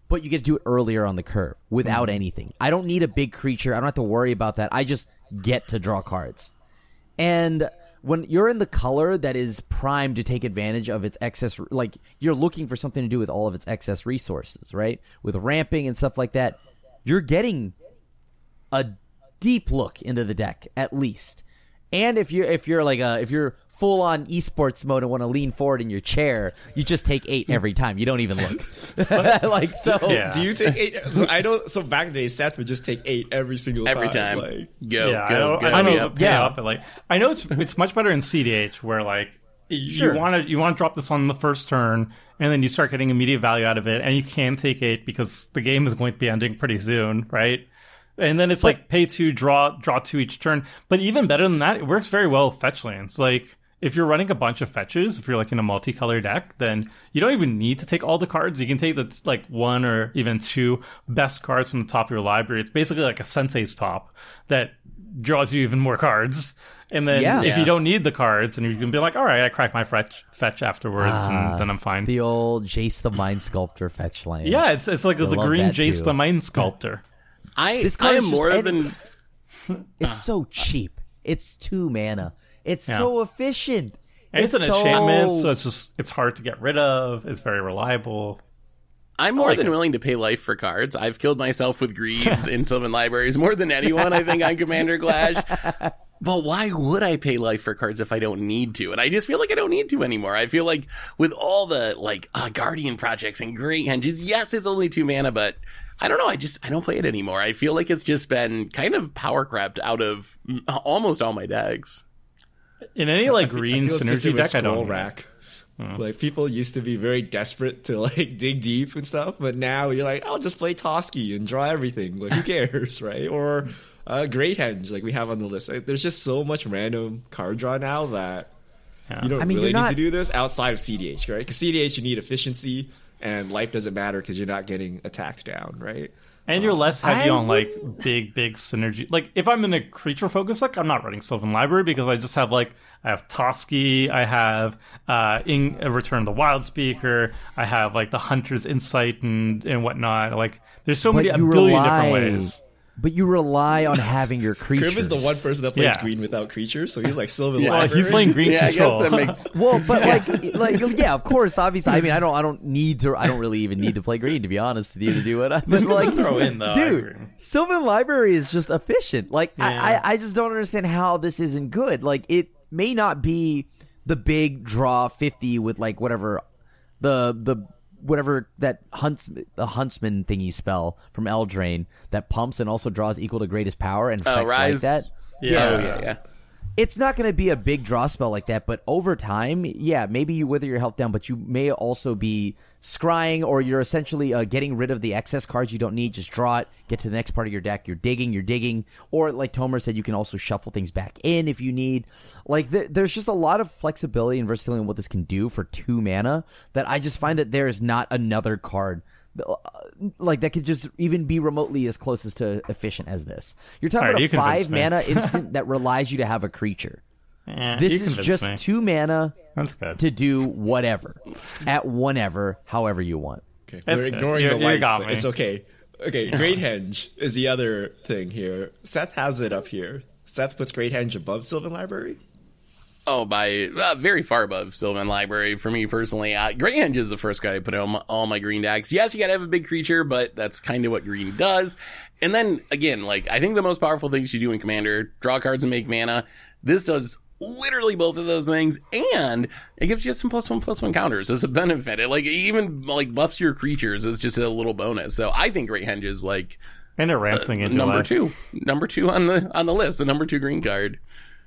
but you get to do it earlier on the curve without mm-hmm. anything. I don't need a big creature. I don't have to worry about that. I just get to draw cards. And when you're in the color that is primed to take advantage of its excess, like you're looking for something to do with all of its excess resources, right? With ramping and stuff like that, you're getting a deep look into the deck at least. And if you're if you're like a if you're full on esports mode and want to lean forward in your chair, you just take eight every time. You don't even look. like so. Yeah. Do you take eight? So I don't. So back in the day, Seth would just take eight every single Every time. Like, Go, yeah, go, I don't, go. I mean, know pay yeah. up, but like I know it's it's much better in CDH where like Sure. you want to you want to drop this on the first turn and then you start getting immediate value out of it and you can take eight because the game is going to be ending pretty soon, right? And then it's like pay two, draw draw two each turn. But even better than that, it works very well with fetch lands. Like if you're running a bunch of fetches, if you're like in a multicolor deck, then you don't even need to take all the cards. You can take the like one or even two best cards from the top of your library. It's basically like a sensei's top that draws you even more cards. And then Yeah. if Yeah. you don't need the cards, and you can be like, all right, I crack my fetch fetch afterwards, and ah, then I'm fine. The old Jace the Mind Sculptor fetch lane. yeah, it's it's like the green Jace too. the Mind Sculptor. I, This I am is just- more than it's- It's so cheap. It's two mana. It's Yeah. so efficient. And it's, an so- enchantment, so it's just it's hard to get rid of. It's very reliable. I'm more like than it. willing to pay life for cards. I've killed myself with greaves in Sylvan Libraries more than anyone, I think, on Commander Clash. But why would I pay life for cards if I don't need to? And I just feel like I don't need to anymore. I feel like with all the like uh, Guardian projects and Great Henges, yes, it's only two mana, but I don't know. I just I don't play it anymore. I feel like it's just been kind of power crept out of almost all my decks. In any like I feel- green I feel synergy deck, I scroll don't. rack. Like people used to be very desperate to like dig deep and stuff, but now you're like, I'll just play Toski and draw everything. Like who cares, right? Or uh, Great Henge, like we have on the list. Like, there's just so much random card draw now that Yeah. you don't I mean, really you're need to do this outside of CDH, right? Because CDH you need efficiency, and life doesn't matter because you're not getting attacked down, right? And you're less heavy I on like big, big synergy. Like if I'm in a creature focus deck, I'm not running Sylvan Library because I just have like I have Toski, I have uh, in uh, Return of the Wild Speaker, I have like the Hunter's Insight and and whatnot. Like there's so many a you billion rely, different ways. But you rely on having your creatures. Krim is the one person that plays Yeah. green without creatures, so he's like Sylvan Well, Library. he's playing green Yeah, I guess control. that makes Well, but like, like, yeah, of course, obviously. I mean, I don't, I don't need to. I don't really even need to play green to be honest with you to do it. But like, throw in, though, dude. Sylvan Library is just efficient. Like, Yeah. I, I, I just don't understand how this isn't good. Like, it may not be the big draw fifty with like whatever the the whatever that hunts the huntsman thingy spell from Eldraine that pumps and also draws equal to greatest power and Oh, effects like Rise. that. Yeah. Oh yeah, yeah. It's not going to be a big draw spell like that, but over time, yeah, maybe you wither your health down, but you may also be scrying or you're essentially uh, getting rid of the excess cards you don't need. Just draw it, get to the next part of your deck. You're digging, you're digging, or like Tomer said, you can also shuffle things back in if you need. Like th- there's just a lot of flexibility and versatility in what this can do for two mana that I just find that there is not another card like that could just even be remotely as close as to efficient as this. You're talking All right, about you a five mana instant that relies you to have a creature. Eh, This is just me. two mana to do whatever at whenever, however you want. Okay, That's we're good. ignoring You- the you life, got but me. it's okay. Okay, Great Henge is the other thing here. Seth has it up here. Seth puts Great Henge above Sylvan Library. Oh, by uh, very far above Sylvan Library for me personally. Uh, Great Henge is the first guy I put on my, all my green decks. Yes, you gotta have a big creature, but that's kind of what green does. And then again, like I think the most powerful things you do in Commander: draw cards and make mana. This does literally both of those things, and it gives you some plus one plus one counters as a benefit. It like even like buffs your creatures as just a little bonus. So I think Great Henge is like And it ramps thing into Uh, number life. two, number two on the on the list, the number two green card.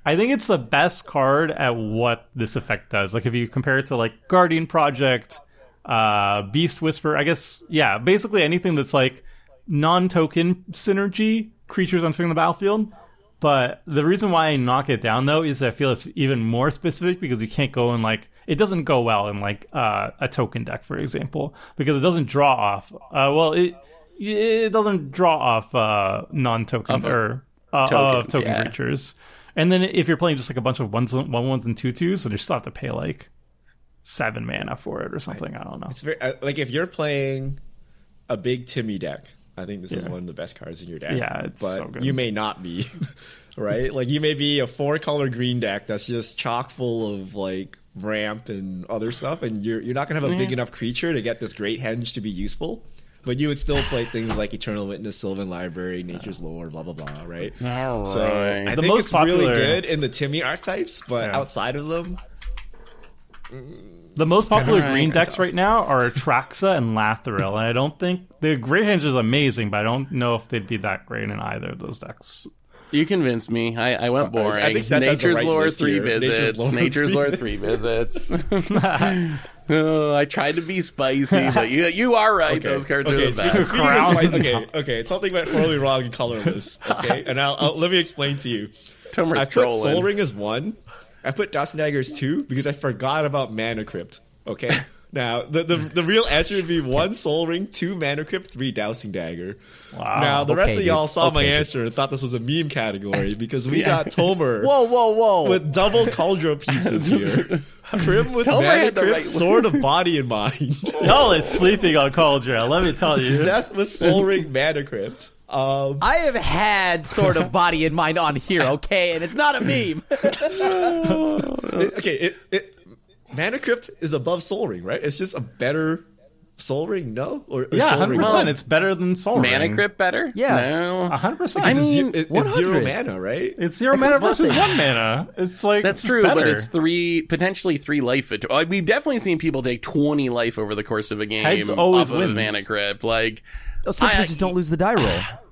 I think it's the best card at what this effect does. Like if you compare it to like Guardian Project, uh, Beast Whisper, I guess yeah, basically anything that's like non-token synergy creatures entering the battlefield. But the reason why I knock it down though is I feel it's even more specific because you can't go in like it doesn't go well in like uh, a token deck, for example, because it doesn't draw off. Uh, well, it it doesn't draw off uh, non-token Of- or uh, token yeah. creatures. And then if you're playing just like a bunch of ones, one ones and two twos, then you still have to pay like seven mana for it or something. I don't know. It's very uh, like if you're playing a big Timmy deck. I think this is one of the best cards in your deck. Yeah, it's but so good. you may not be, right? Like you may be a four color green deck that's just chock full of like ramp and other stuff, and you're you're not gonna have a big enough creature to get this great henge to be useful. But you would still play things like Eternal Witness, Sylvan Library, Nature's Lore, blah blah blah, right? All So right. I The think most it's really good in the Timmy archetypes, but Yeah. outside of them, The most popular Alright. green decks right now are Atraxa and Lathril, and I don't think the Great Henge is amazing, but I don't know if they'd be that great in either of those decks. You convinced me. I, I went I boring. think Seth has the Nature's right Lore three here. Nature's visits. Nature's Lore three visits. oh, I tried to be spicy, but you you are right. Those cards okay, are the speaking, best. speaking of Crown. spice- okay, okay, something went horribly wrong in colorless. Okay, and I'll, I'll let me explain to you. Tomer's I put trolling. Sol Ring as one. I put Dowsing Dagger two because I forgot about Mana Crypt. Okay. Now the, the the real answer would be one Sol Ring, two Mana Crypt, three Dowsing Dagger. Wow. Now the rest of y'all saw my Okay, dude. answer and thought this was a meme category because we got Tomer Whoa, whoa, whoa! with double Kaldra pieces here. Krim with Tomer Mana had Crypt, right- Sword of Body and Mind. Y'all is sleeping on Kaldra, let me tell you. Seth with Sol Ring Mana Crypt. Um, I have had Sword of Body and Mind on here, okay, and it's not a meme. it- okay, it, it Mana Crypt is above Sol Ring, right? It's just a better Sol Ring, no? Or, or Yeah, hundred percent. It's better than Sol Ring. Mana Crypt better? Yeah. No. hundred percent. I mean, it- it's zero mana, right? It's zero mana versus nothing. one mana. It's like That's it's true, but it's three potentially three life. At, uh, we've definitely seen people take twenty life over the course of a game Heads always off of wins. mana crypt. Like Oh, some I- pitches don't lose the die roll.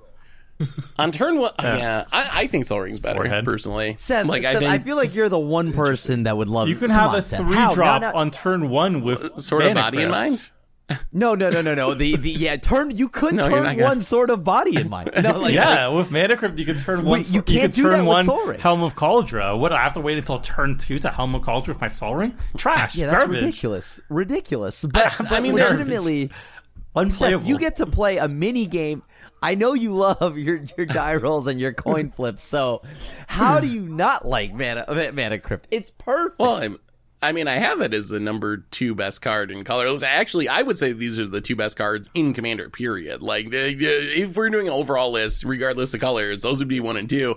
on turn one, yeah, I, I think Sol Ring's better Forehead. personally. Seth, like Seth, I I, feel like you're the one person that would love. you can have on, a Seth. three How? drop No, no, on turn one with uh, sort of Mana body in mind. No, no, no, no, no. The the yeah, turn. You could No, you're not turn gonna- one Sword of Body and Mind. No, like, yeah, with Mana Crypt, you can turn one. Wait, you can can't do turn that with one Sol Ring. Helm of Kaldra. What? I have to wait until turn two to Helm of Kaldra with my Sol Ring? Trash. yeah, that's garbage. ridiculous, ridiculous. But, but I mean, legitimately, Unplayable. Seth, you get to play a mini game. I know you love your your die rolls and your coin flips. So, how do you not like mana mana crypt? It's perfect. Well, I'm, I mean, I have it as the number two best card in colorless. Actually, I would say these are the two best cards in Commander. Period. Like, if we're doing an overall list, regardless of colors, those would be one and two.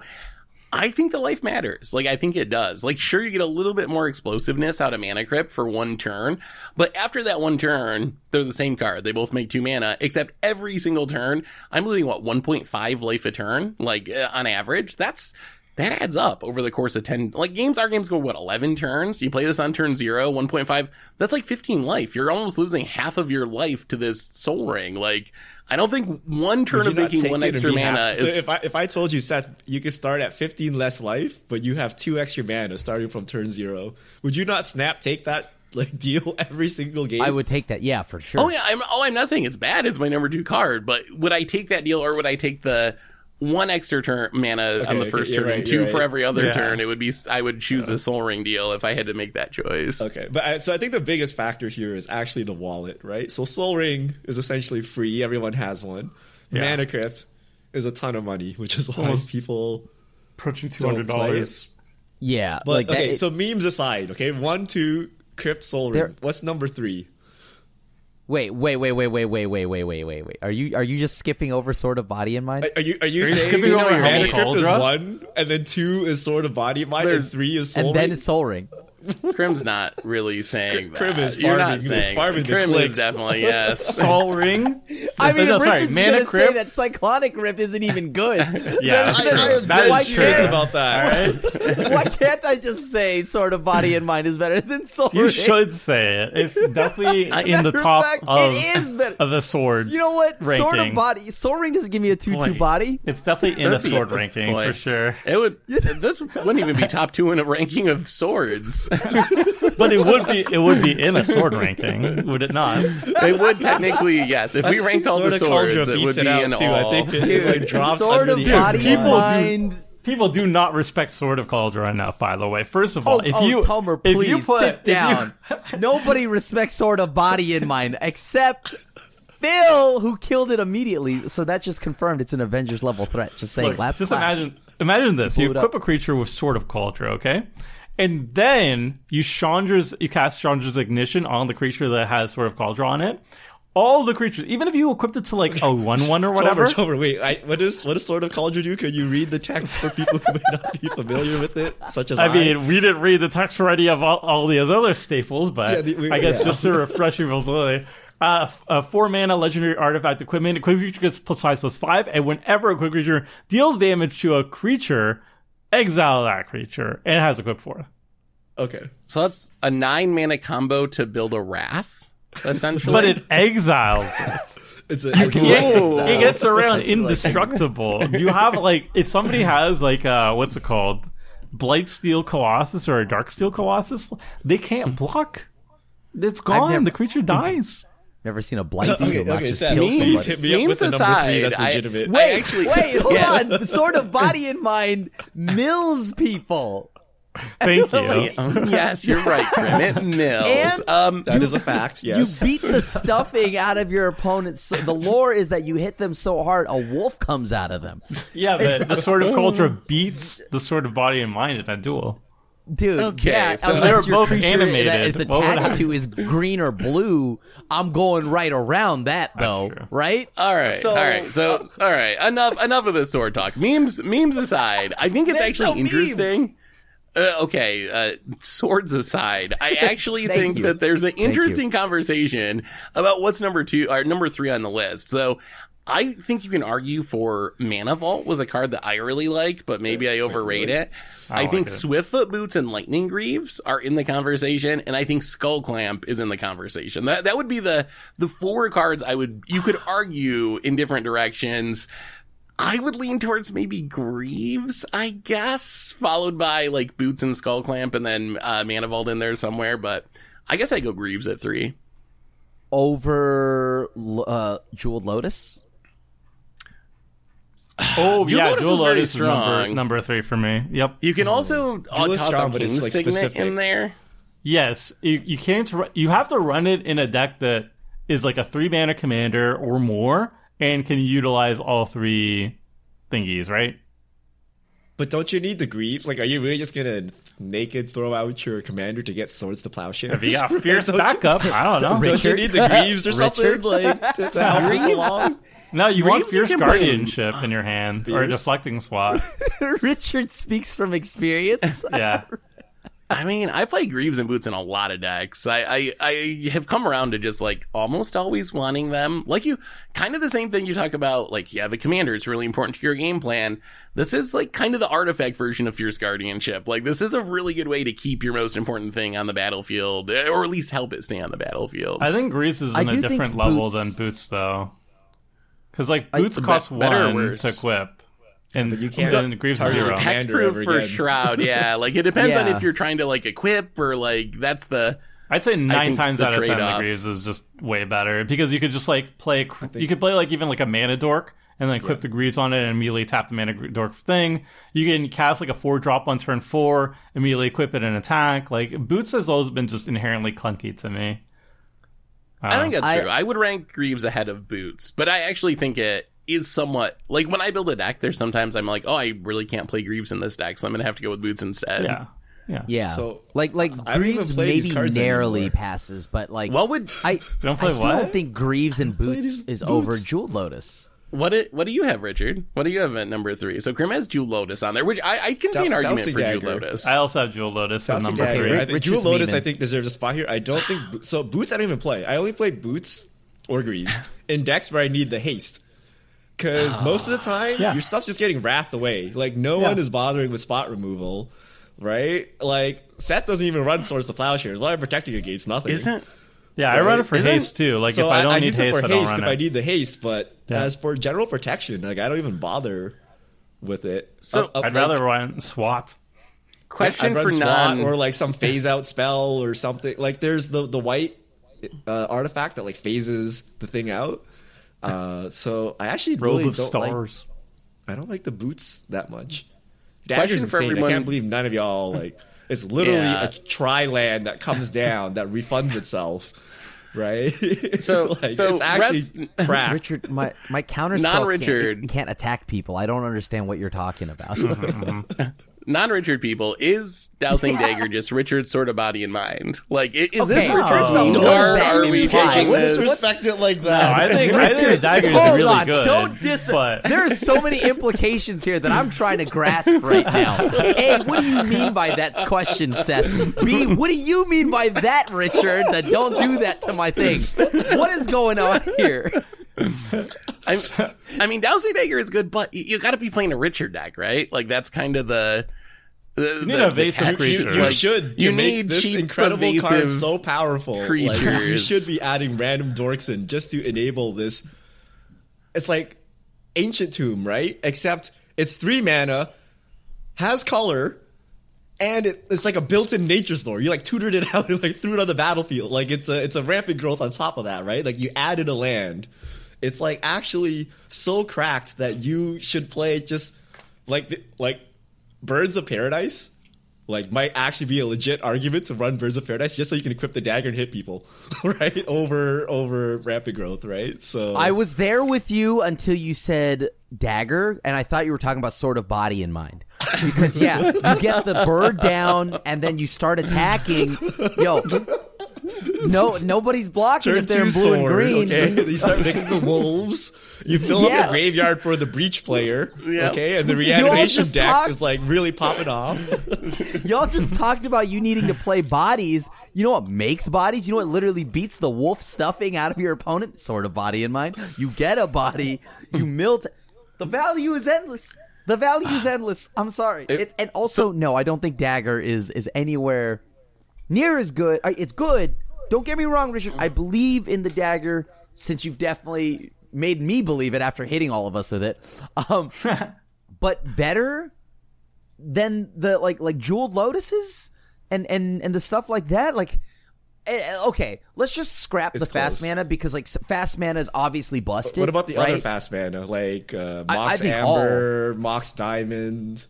I think the life matters. Like, I think it does. Like, sure, you get a little bit more explosiveness out of Mana Crypt for one turn, but after that one turn, they're the same card. They both make two mana, except every single turn, I'm losing, what, 1.5 life a turn? Like, uh, on average? That's, that adds up over the course of 10 like games our games go what 11 turns you play this on turn 0 1.5 that's like 15 life you're almost losing half of your life to this Sol Ring like i don't think one turn Would of you not making take one it and extra mana happy? So if I if I told you Seth, you could start at 15 less life, but you have two extra mana starting from turn zero, would you not snap take that like deal every single game? I would take that. Yeah, for sure. Oh yeah, I'm. Oh, I'm not saying it's bad as my number two card, but would I take that deal or would I take the one extra turn mana on the first you're turn right, and you're two for right. every other Yeah. turn? It would be. I would choose the Sol Ring deal if I had to make that choice. Okay, but I, so I think the biggest factor here is actually the wallet, right? So Sol Ring is essentially free; everyone has one. Yeah. Mana Crypt is a ton of money, which is why people. approaching two Don't play dollars. yeah, But like that- okay, it- so memes aside, okay, one, two, Crypt, Sol Ring. What's number three? Wait, wait, wait, wait, wait, wait, wait, wait, wait, wait, wait. Are you are you just skipping over Sword of Body and Mind? Are you are you Are you saying skipping over Mana Helm Crypt is one, and then two is Sword of Body and Mind, and three is Soul and then Ring? it's Sol Ring. Krim's not really saying that. Krim is You're farming not the- saying farming the Krim clicks. is definitely yes. Sol Ring. I mean, no, if sorry, Richard's Mana gonna say that Cyclonic Rift isn't even good. Yeah, that's I, true. I am That dead serious true. about that. Why can't I just say Sword of Body and Mind is better than Soul You Ring? should say it. It's definitely in the top fact, of, it is better. of the sword. You know what? Sword of ranking. Body. Sol Ring doesn't give me a two-two Boy. body. It's definitely in the That'd sword ranking boy. for sure. It would. This wouldn't even be top two in a ranking of swords. But it would be it would be in a sword ranking, would it not? It would technically, yes. If we ranked all the Sword of swords, it would it be out in too. all. I think it, it like drops Sword under of the Body X1. and People do- Mind. People do not respect Sword of Kaldra enough, by the way. First of oh, all, Oh, if oh, you Tomer, if please you put, sit if you- down. Nobody respects Sword of Body and Mind except Phil, who killed it immediately. So that just confirmed it's an Avengers level threat. Just saying. Look, last just class. imagine imagine this. You equip up. a creature with Sword of Kaldra, okay? And then you Chandra's you cast Chandra's ignition on the creature that has Sword of Kaldra on it. All the creatures, even if you equipped it to like a one one or whatever, Tomer, Tomer, wait, I, what is what does Sword of Kaldra do? Can you read the text for people who may not be familiar with it, such as I? I mean, we didn't read the text for any of all, all these other staples, but Yeah, the- we- I guess yeah. just to refresh people's memory. Uh, a four mana legendary artifact equipment. Equipped creature gets plus five plus five, and whenever a equipped creature deals damage to a creature, exile that creature, and it has equipped four. okay, So that's a nine mana combo to build a wrath, essentially. But it exiles it. it's a, Yeah, Whoa. it gets around indestructible. You have like if somebody has like uh what's it called? Blightsteel Colossus or a Darksteel Colossus, they can't block. It's gone. never- the creature dies. Never seen a blight Okay, steel not okay, just Sam, kill please somebody. hit me up Memes with the number three aside, that's I- legitimate. I Wait, actually- wait, hold Yeah. on. The Sword of Body and Mind mills people. Thank you. Yes, you're right, Krim. It mills. And- um, that is a fact. Yes. You beat the stuffing out of your opponents. So the lore is that you hit them so hard, a wolf comes out of them. Yeah, but the sword of culture beats the sword of body and mind in a duel. Dude, Okay, yeah, so- unless They're your both creature animated. that it's attached happen? to is green or blue, I'm going right around that though, right? all right, So- all right. So, all right. Enough, enough of this sword talk. Memes, memes aside, I think it's actually no memes. interesting. Uh, okay, uh, swords aside, I actually think you. that there's an interesting conversation about what's number two or number three on the list. So. I think you can argue for Mana Vault was a card that I really like, but maybe I overrate it. I, like think it. Swiftfoot Boots and Lightning Greaves are in the conversation, and I think Skull Clamp is in the conversation. That that would be the the four cards I would you could argue in different directions. I would lean towards maybe Greaves, I guess, followed by like Boots and Skull Clamp, and then uh, Vault in there somewhere. But I guess I go Greaves at three. Over uh, Jeweled Lotus. Oh Jewel yeah, Lotus Jewel is very Lotus is number strong. number three for me. Yep. You can also is toss strong, on but it's, King's like, Signet specific. in there. Yes, you, you can't. You have to run it in a deck that is like a three mana commander or more, and can utilize all three thingies. Right? But don't you need the greaves? Like, are you really just gonna naked throw out your commander to get swords to plowshares? If you got fierce Don't you- backup, I don't know. Don't you need the greaves or something like to, to help us along? No, you want fierce guardianship in your hand or a deflecting swat. Richard speaks from experience. Yeah. I mean, I play Greaves and Boots in a lot of decks. I, I, I have come around to just like almost always wanting them. Like you, kind of the same thing you talk about. Like you have a commander; it's really important to your game plan. This is like kind of the artifact version of Fierce Guardianship. Like this is a really good way to keep your most important thing on the battlefield, eh, or at least help it stay on the battlefield. I think Greaves is I in a different level Boots- than Boots, though. Because like Boots be- cost better or one worse? to equip, and but you can't then Greaves target zero. your commander Hexproof for again. Shroud, yeah. Like it depends on if you're trying to like equip or like that's the. I'd say nine times out of ten, the Greaves is just way better because you could just like play. You could play like even like a mana dork and then equip the Greaves on it and immediately tap the mana dork thing. You can cast like a four drop on turn four, immediately equip it and attack. Like Boots has always been just inherently clunky to me. I think uh, that's I- true. I would rank Greaves ahead of Boots, but I actually think it is somewhat like when I build a deck. There's sometimes I'm like, oh, I really can't play Greaves in this deck, so I'm gonna have to go with Boots instead. Yeah. Yeah. Yeah. So, like like I don't Greaves maybe narrowly anymore. passes, but like What would I don't play I still what? don't think Greaves and Boots is Boots. over Jewel Lotus. What it, what do you have, Richard? What do you have at number three? So Krim has Jewel Lotus on there, which I, I can see an Dou- argument Dousing for Jewel Lotus. I also have Jewel Lotus at Dousing number Dagger. three. I think Richard's Jewel Lotus, meaning. I think, deserves a spot here. I don't think so. Boots, I don't even play. I only play Boots or Greaves in decks where I need the haste. Because most of the time, Yeah. your stuff's just getting wrathed away. Like no Yeah. one is bothering with spot removal, right? Like Seth doesn't even run Swords to Plowshares. What I'm protecting against nothing. Isn't Yeah, I run it for Isn't- haste too. Like so if I don't need use haste, it for I don't haste run if I need the haste. But Yeah. as for general protection, like I don't even bother with it. So, Up- up, I'd like, rather run SWAT. question I'd run for SWAT non or like some phase out spell or something. Like there's the the white uh, artifact that like phases the thing out. Uh, so I actually Robe really of don't like. Stars. I don't like the boots that much. Question Dagger's for insane. everyone- I can't believe none of y'all like. It's literally Yeah. a tri land that comes down that refunds itself, right? So- like, so it's actually Res- crap. Richard, my my counter spell can't, Non-Richard. can't attack people. I don't understand what you're talking about. non Richard people is dousing dagger just Richard's sort of body and mind? Like, i- is this Okay. Richard's Oh. theme, What or are we imply? taking this? is- Respect it like No, that. I think I think the dagger is Hold really on, good. don't dis. but There are so many implications here that I'm trying to grasp right now. A, what do you mean by that question, Seth? B, what do you mean by that, Richard? That don't do that to my thing. What is going on here? I'm, I mean, dousing dagger is good, but you, you got to be playing a Richard deck, right? Like, that's kind of the. The need the- a evasive the- you, creature. you Like, should to you make this incredible card so powerful. Like, you should be adding random dorks in just to enable this. It's like ancient tomb, right? Except it's three mana, has color, and it, it's like a built-in Nature's Lore. You like tutored it out and like threw it on the battlefield. Like it's a it's a rampant growth on top of that, right? Like you added a land. It's like actually so cracked that you should play just like the, like Birds of Paradise. Like might actually be a legit argument to run Birds of Paradise just so you can equip the dagger and hit people, right? Over over rapid growth, right? So I was there with you until you said dagger, and I thought you were talking about Sword of Body and Mind. Because yeah, you get the bird down, and then you start attacking. Yo, no, nobody's blocking turn if they're in blue sword. and green. Okay, you start making the wolves. You fill up Yeah. the graveyard for the breach player. Yep. Okay, and the reanimation deck talk- is like really popping off. Y'all just talked about you needing to play bodies. You know what makes bodies? You know what literally beats the wolf stuffing out of your opponent? Sword of Body and Mind. You get a body, you hmm. milt. The value is endless. The value is endless. I'm sorry. It- It, and also, no, I don't think dagger is is anywhere near as good. Uh, it's good. Don't get me wrong, Richard. I believe in the dagger since you've definitely made me believe it after hitting all of us with it. Um, but better than the like like jeweled lotuses and and and the stuff like that. Like, eh, eh, okay, let's just scrap It's the fast mana because like fast mana is obviously busted. what about the right? other fast mana like uh, I- I Mox think Amber, Mox Diamond?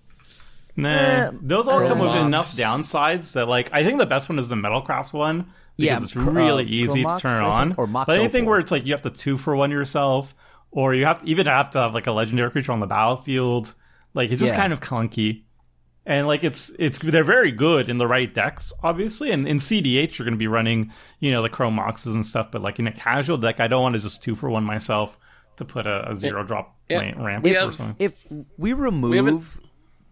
Nah, Eh, those all come with enough downsides that like I think the best one is the Metalcraft one because Yeah, it's really uh, easy Chrome Mox, to turn on. or Mox but anything where it's like you have to two for one yourself, or you have to, even have to have like a legendary creature on the battlefield, like it's just Yeah. kind of clunky. And like it's it's they're very good in the right decks, obviously. And in CDH you're going to be running you know the Chrome Moxes and stuff, but like in a casual deck, I don't want to just two for one myself to put a, a zero drop Yeah. la- ramp We or something. If we remove haven't-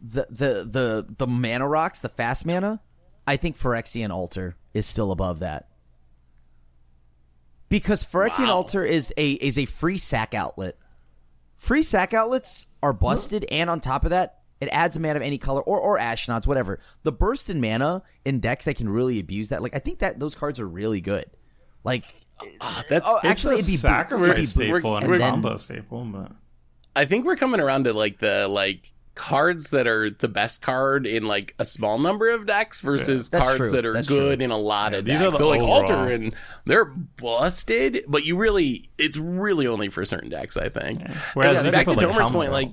the, the the the mana rocks, the fast mana, I think Phyrexian Altar is still above that. Because Phyrexian Wow. Altar is a is a free sack outlet. Free sack outlets are busted, and on top of that, it adds a mana of any color or or Ashnod's, whatever. The burst in mana in decks that can really abuse that, like I think that those cards are really good. Like, ah, That's oh, actually, a it'd be boots. sacrifice It'd be boots. staple and, and a then- combo staple, but I think we're coming around to like the like cards that are the best card in like a small number of decks versus That's cards true. that are That's good true. in a lot of these are decks. the So like overall. Altar and they're busted, but you really it's really only for certain decks, I think. Whereas And back to like, Tomer's point, like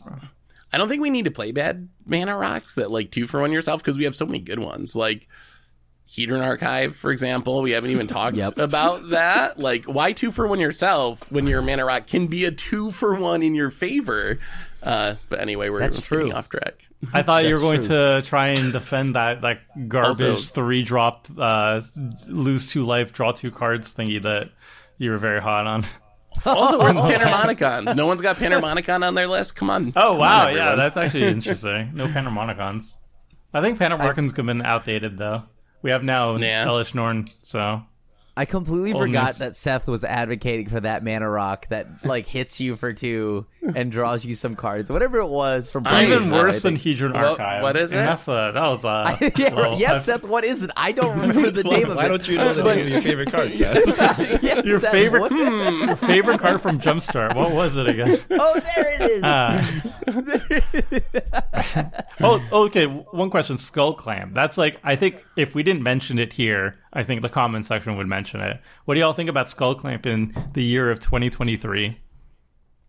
I don't think we need to play bad mana rocks that like two for one yourself because we have so many good ones. Like Hedron Archive, for example, we haven't even talked Yep. about that. Like, why two for one yourself when your mana rock can be a two for one in your favor? Uh, but anyway, we're That's true. off track. I thought you were That's going to try and defend that like garbage Also- three drop, uh, lose two life, draw two cards thingy that you were very hot on. Also, where's Panharmonicons? No one's got Panharmonicon on their list. Come on. Oh wow, on, yeah, that's actually interesting. No Panharmonicons. I think Panharmonicons have been outdated though. We have now Yeah. Elesh Norn, so I completely Oldness. forgot that Seth was advocating for that mana rock that like hits you for two and draws you some cards, whatever it was from. I- even worse than think. Hedron What- Archive. what is And it? That's a, that was a yeah, well, yes, I- Seth. What is it? I don't remember the name of why it. Why don't you know the name of your favorite card, Seth? Yes, Your Seth, favorite, what- hmm, your favorite card from Jumpstart. What was it again? Oh, there it is. Uh, oh, okay. One question: Skull Clamp. That's like I think if we didn't mention it here, I think the comment section would mention it. What do y'all think about Skull Clamp in the year of 2023?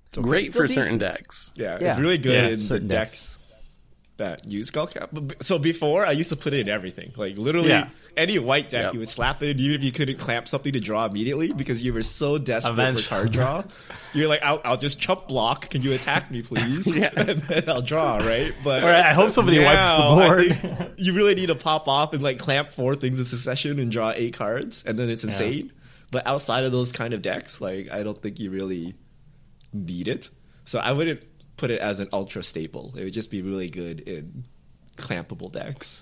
It's okay. Great Still for decent. certain decks. Yeah, Yeah. it's really good Yeah, in the certain decks that use Skull Clamp. But b- So before, I used to put it in everything. Like literally Yeah. any white deck, Yep. you would slap it in even if you couldn't clamp something to draw immediately because you were so desperate Eventually. for card draw. You're like, I'll, I'll just chump block. Can you attack me, please? Yeah. and then I'll draw, right? But right, I hope somebody wipes the now, board. you really need to pop off and like clamp four things in succession and draw eight cards, and then it's insane. But outside of those kind of decks, like I don't think you really need it. So I wouldn't put it as an ultra staple. It would just be really good in clampable decks.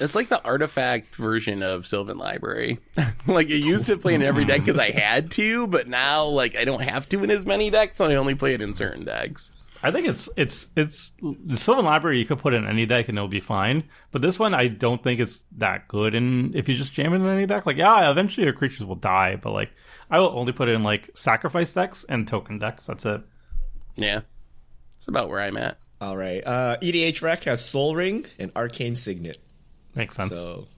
It's like the artifact version of Sylvan Library. like it used to play in every deck because I had to, but now like I don't have to in as many decks, so I only play it in certain decks. I think it's it's it's the Sylvan Library. You could put in any deck and it'll be fine. But this one, I don't think it's that good. And if you just jam it in any deck, like yeah, eventually your creatures will die. But like, I will only put it in like sacrifice decks and token decks. That's it. Yeah, it's about where I'm at. All right. Uh, EDHREC has Sol Ring and Arcane Signet. Makes sense. So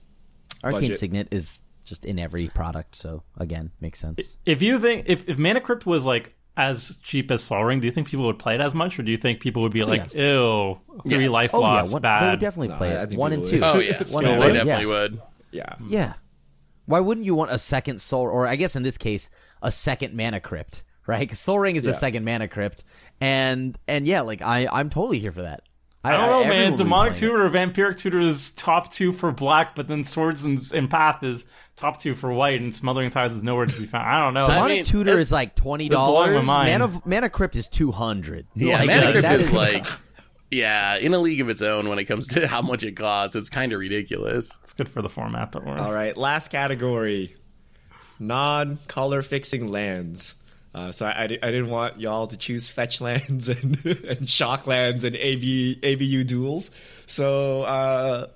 Arcane budget. Signet is just in every product, so again, makes sense. if you think if if Mana Crypt was like as cheap as Sol Ring, do you think people would play it as much, or do you think people would be like, Yes. "Ew, three Yes. life Oh loss, yeah, one, they bad"? would definitely play I- I it. One and would. two. Oh yeah, One yeah and they one, definitely yes. would. yeah. Yeah. Why wouldn't you want a second soul, or I guess in this case, a second mana crypt, right? 'Cause Sol Ring is the Yeah. second mana crypt, and and yeah, like I I'm totally here for that. I don't know, everyone man. Demonic. Tutor or Vampiric Tutor is top two for black, but then Swords and, and Path is top two for white, and Smothering Tithes is nowhere to be found. I don't know. I Demonic mean, Tutor it- is like twenty dollars. my mind. Mana Mana Crypt is two hundred. Yeah, like, Mana like, Crypt that is like, yeah, in a league of its own when it comes to how much it costs. It's kind of ridiculous. it's good for the format, though. All right, last category: non-color fixing lands. Uh, so I, I, I didn't want y'all to choose fetch lands and, and shock lands and AB, ABU duels. So uh,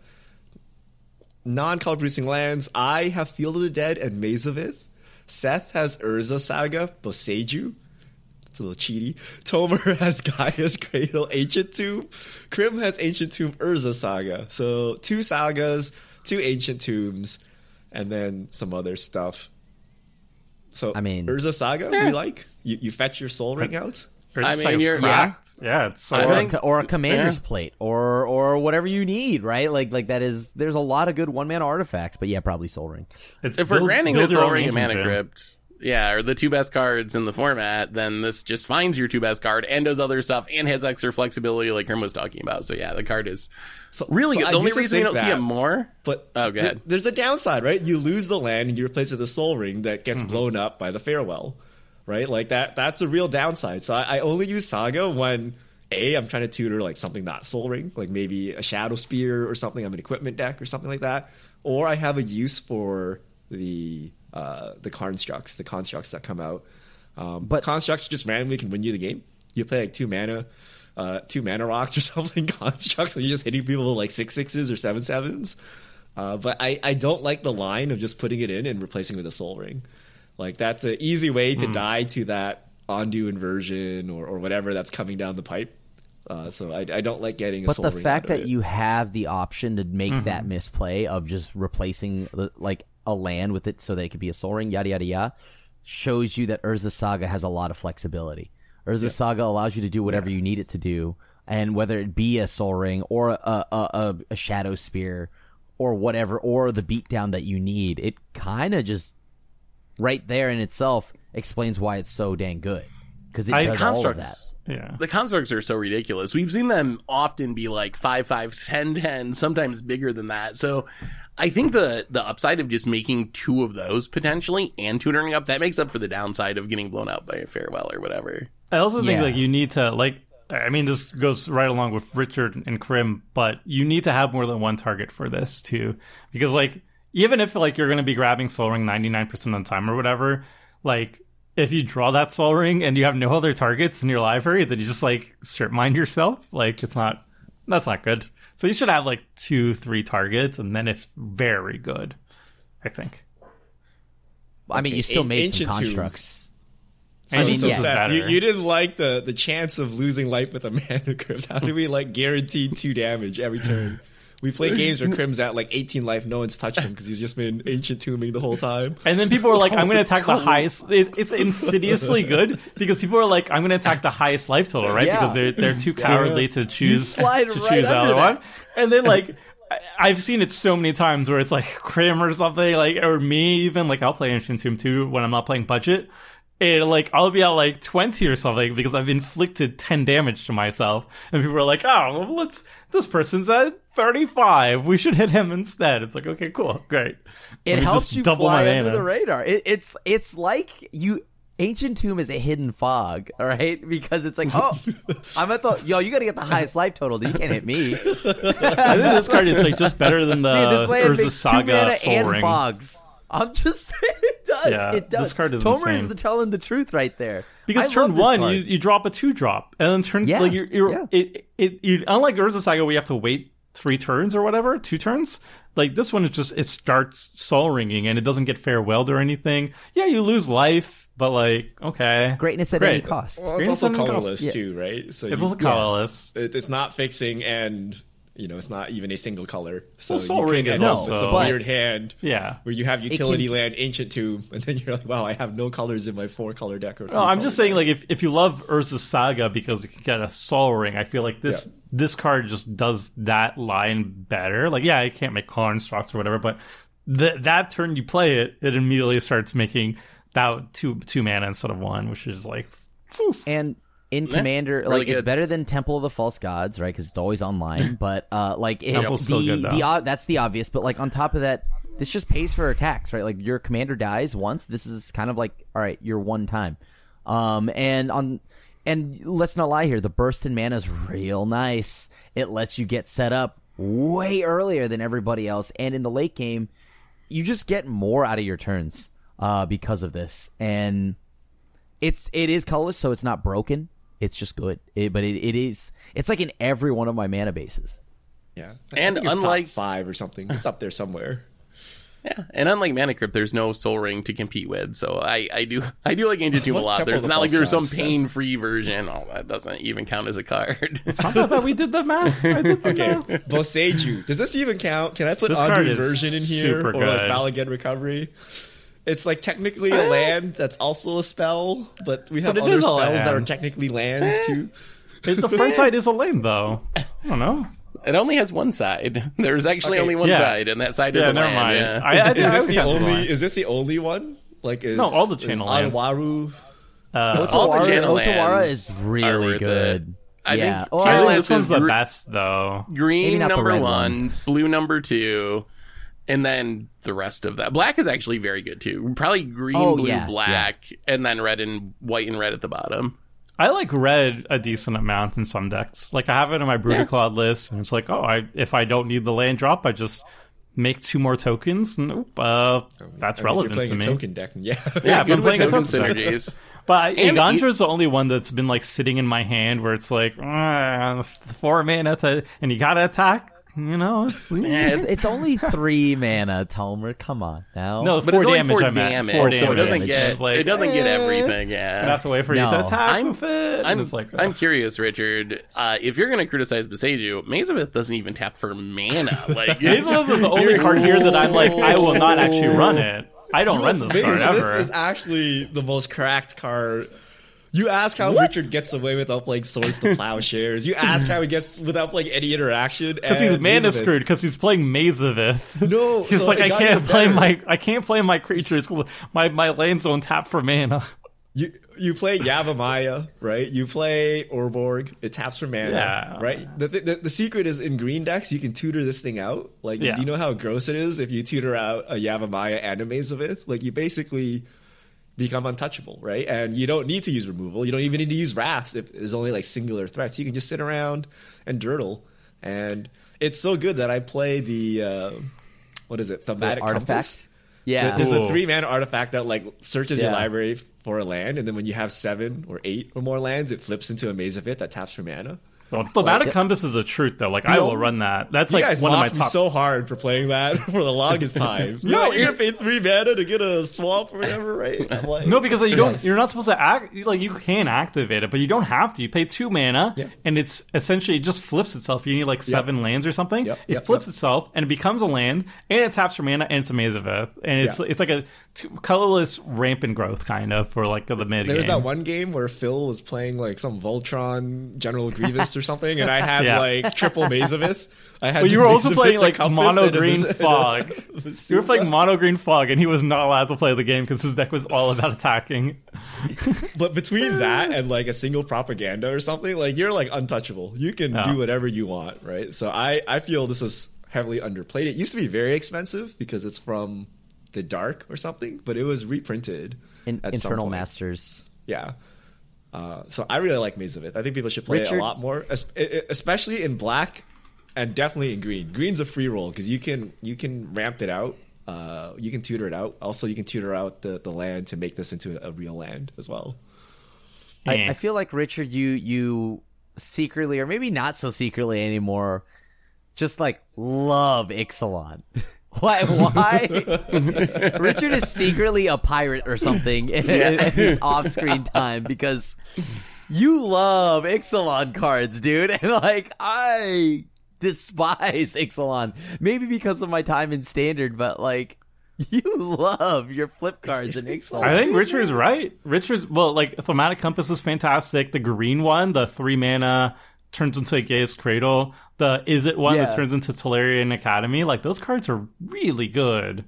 non-color producing lands. I have Field of the Dead and Maze of Ith. Seth has Urza Saga, Boseiju. It's a little cheaty. Tomer has Gaia's Cradle, Ancient Tomb. Krim has Ancient Tomb, Urza Saga. So two sagas, two Ancient Tombs, and then some other stuff. So I mean- Urza Saga, we like. You, you fetch your Sol Ring out. Or I it's mean, like you're- cracked. Yeah, it's so or, think- a, or a commander's yeah. plate, or or whatever you need, right? Like like that is. There's a lot of good one man artifacts, but yeah, probably Sol Ring. it's If we're granting the your Soul own Ring and Mana gem. Crypt, yeah, or the two best cards in the format, then this just finds your two best card and does other stuff and has extra flexibility, like Krim was talking about. So yeah, the card is So, really so good. I The only reason we don't see that, it more, But Oh, th- there's a downside, right? You lose the land and you replace it with a Sol Ring that gets Mm-hmm. blown up by the farewell, right? Like that. That's a real downside. So I, I only use Saga when a I'm trying to tutor like something not Sol Ring, like maybe a shadow spear or something. I'm an equipment deck or something like that, or I have a use for the uh, the constructs, the constructs that come out. Um, but But- constructs just randomly can win you the game. You play like two mana, uh, two mana rocks or something constructs, and you're just hitting people with like six sixes or seven sevens. Uh, but I, I don't like the line of just putting it in and replacing with a Sol Ring. Like that's an easy way to die to that Ondu Inversion or, or whatever that's coming down the pipe. Uh, so I, I don't like getting a But soul the ring fact out of that it. you have the option to make that misplay of just replacing the, like a land with it so that it could be a Sol Ring, yada yada yada, shows you that Urza Saga has a lot of flexibility. Urza Saga allows you to do whatever you need it to do, and whether it be a Sol Ring or a a, a, a shadow spear or whatever, or the beatdown that you need, it kind of just right there in itself explains why it's so dang good. Because it I- does all of that. constructs. Yeah. The constructs are so ridiculous. We've seen them often be like five five, ten ten, sometimes bigger than that. So I think the the upside of just making two of those potentially and tutoring up that makes up for the downside of getting blown out by a farewell or whatever. I also think Yeah. like you need to like I mean this goes right along with Richard and Krim, but you need to have more than one target for this too. Because like even if like you're gonna be grabbing Sol Ring ninety nine percent of the time or whatever, like if you draw that Sol Ring and you have no other targets in your library, then you just like strip mine yourself. Like it's not that's not good. So you should have like two, three targets and then it's very good. I think. I mean, you still An- made some ancient tomb. constructs. I mean, so yeah. Seth, you, you didn't like the, the chance of losing life with a mana crypt. How do we like guarantee two damage every turn? We play games where Krim's at like 18 life, no one's touched him because he's just been ancient tombing the whole time. And then people are like, I'm going to attack the highest. It, it's insidiously good because people are like, I'm going to attack the highest life total, right? Yeah. Because they're they're too cowardly to choose slide to right choose the other one. And then like, I- I've seen it so many times where it's like Krim or something, like or me even like I'll play Ancient Tomb too when I'm not playing budget. And like I'll be at like 20 or something because I've inflicted 10 damage to myself, and people are like, "Oh, well, let's this person's at 35. We should hit him instead." It's like, okay, cool, great. It helps you double fly my under the radar. It, it's it's like you. Ancient Tomb is a hidden fog, all right? Because it's like, oh, I'm at the yo. You got to get the highest life total. You can't hit me. I think this card is like just better than the This land Urza makes two Saga mana Soul and Ring. fogs. I'm just saying, it does. Yeah, it does. this card is Tomer is the telling the truth right there. Because I turn one, you, you drop a two drop, and then turn Yeah, like you're, you're yeah. it, it you unlike Urza Saga, we have to wait three turns or whatever, two turns. Like this one is just it starts soul ringing and it doesn't get farewelled or anything. Yeah, you lose life, but like okay, greatness at Great. any cost. Well, it's Green also Sun and Gold. colorless Yeah. too, right? So It's you- also colorless. it, it's not fixing and you know it's not even a single color. So Well, Sol you Ring is end also- with some But- weird hand Yeah. where you have utility can- land, ancient tomb, and then you're like, wow, I have no colors in my four color deck. Or No, I'm just saying, like, if, if you love Urza Saga because you can get a Sol Ring, I feel like this Yeah. this card just does that line better. Like, yeah, I can't make constructs or whatever, but the, that turn you play it, it immediately starts making that two two mana instead of one, which is like, phew. And in Commander, really like it's better than Temple of the False Gods, right? Because it's always online. But uh, like it, Temple's the still good, though. the o- that's the obvious. But like on top of that, this just pays for attacks, right? Like your commander dies once. This is kind of like all right, you're one time. Um, and on and let's not lie here, the burst in mana is real nice. It lets you get set up way earlier than everybody else, and in the late game, you just get more out of your turns uh, because of this. And it's it is colorless, so it's not broken. It's just good. It, but it, it is it's like in every one of my mana bases. yeah. I And think it's top unlike- five or something, it's up there somewhere. Yeah, and unlike Mana Crypt, there's no Sol Ring to compete with, so I, I do I do like Ancient Tomb a lot. Temple There's the not like there's some pain-free version. Oh, that doesn't even count as a card. it's not that we did the math. I did the Okay, math. Boseiju. Does this even count? Can I put This card version in here super or like good. Bala Ged Recovery? It's like technically a land that's also a spell, but we have But other spells that are technically lands too. It- the front side is a land, though. I don't know. it only has one side. There's actually Okay, only one yeah. side, and that side is a never land. mind. yeah. I, I, Is I this would the only? line. Is this the only one? Like is No, all the is channel lands. Anwaru. Uh, All the Otawara- channel Otawara lands is really worth it. good. I yeah. think Oh, I think this one's is the gr- best, though. Green not number one, one. blue number two, and then the rest of that. Black is actually very good too. Probably green, Oh, blue, yeah, black, and then red and white and red at the bottom. I like red a decent amount in some decks. Like I have it in my Brudiclad list, and it's like, oh, I if I don't need the land drop, I just make two more tokens. Nope, uh, that's I relevant You're playing to a me. token deck. Yeah. Yeah, if I'm playing a token token deck. synergies. But And Eiganjo's the only one that's been like sitting in my hand where it's like ah, four mana to, and you gotta attack. You know, it's, Yeah, It's, it's only three mana, Tomer. Come on now. no But four it's only damage. four I meant damage, four so it doesn't get It's like, it doesn't get everything. I have to wait for you to attack I'm- with it. I'm it's like, I'm oh. curious, Richard. Uh, if you're gonna criticize Boseiju, Mazavith doesn't even tap for mana. Like Hazelnuts is the only card here that I'm like, I will not actually run it. I don't run this card Maze of Ith ever. is actually the most cracked card. You ask how Richard gets away without playing Swords to Plowshares. You ask how he gets without playing any interaction. Because he's mana Maze of Ith- screwed because he's playing Maze of Ith. No, he's so like I can't play better. my I can't play my creatures. My my lanes don't tap for mana. You you play Yavimaya, right? You play Urborg. It taps for mana, Yeah. right? The, the the secret is in green decks. You can tutor this thing out. Like, Yeah. do you know how gross it is if you tutor out a Yavimaya and a Maze of Ith? Like, you basically become untouchable, right? And you don't need to use removal. You don't even need to use wraths if there's only like singular threats. You can just sit around and dirtle. And it's so good that I play the uh, what is it? Thaumatic artifact. Compass. Yeah. There's Cool. a three mana artifact that like searches your library for a land, and then when you have seven or eight or more lands, it flips into a maze of Ith that taps for mana. Well, thaumatic Like- compass is a truth though. Like I know, will run that. That's you like guys one of my mocked me top. so hard for playing that for the longest time. No, no, you're gonna pay three mana to get a swamp or whatever, right? Like, no, because you don't. Yes. You're not supposed to act. Like you can activate it, but you don't have to. You pay two mana, Yeah. and it's essentially it just flips itself. You need like seven lands or something. Yep, It yep, flips yep. itself, and it becomes a land, and it taps for mana, and it's a maze of Ith, and it's Yeah. it's like a two, colorless rampant growth kind of for like the mid There was that one game where Phil was playing like some Voltron General Grievous or something, and I had Yeah. like triple Maze of Ith. I had But you were also playing like mono and a green Vis- fog. and a You were playing mono green fog, and he was not allowed to play the game because his deck was all about attacking. But between that and like a single propaganda or something, like you're like untouchable. You can Yeah. do whatever you want, right? So I I feel this is heavily underplayed. It used to be very expensive because it's from the dark or something, but it was reprinted In, at some internal point. masters. Yeah. Uh, so I really like Maze of Ith. I think people should play it a lot more, es- especially in black and definitely in green. Green's a free roll because you can you can ramp it out. Uh, you can tutor it out. Also, you can tutor out the, the land to make this into a real land as well. I. I feel like Richard, you you secretly, or maybe not so secretly anymore, just like love Ixalan. Why? Why? Richard is secretly a pirate or something in, in his off-screen time because you love Ixalan cards, dude, and like I despise Ixalan. Maybe because of my time in Standard, but like you love your flip cards in it's- Ixalan. I think Richard's right. Richard's well, like thaumatic compass is fantastic. The green one, the three mana turns into a Gaea's Cradle. The is it one that turns into Tolarian Academy. Like those cards are really good.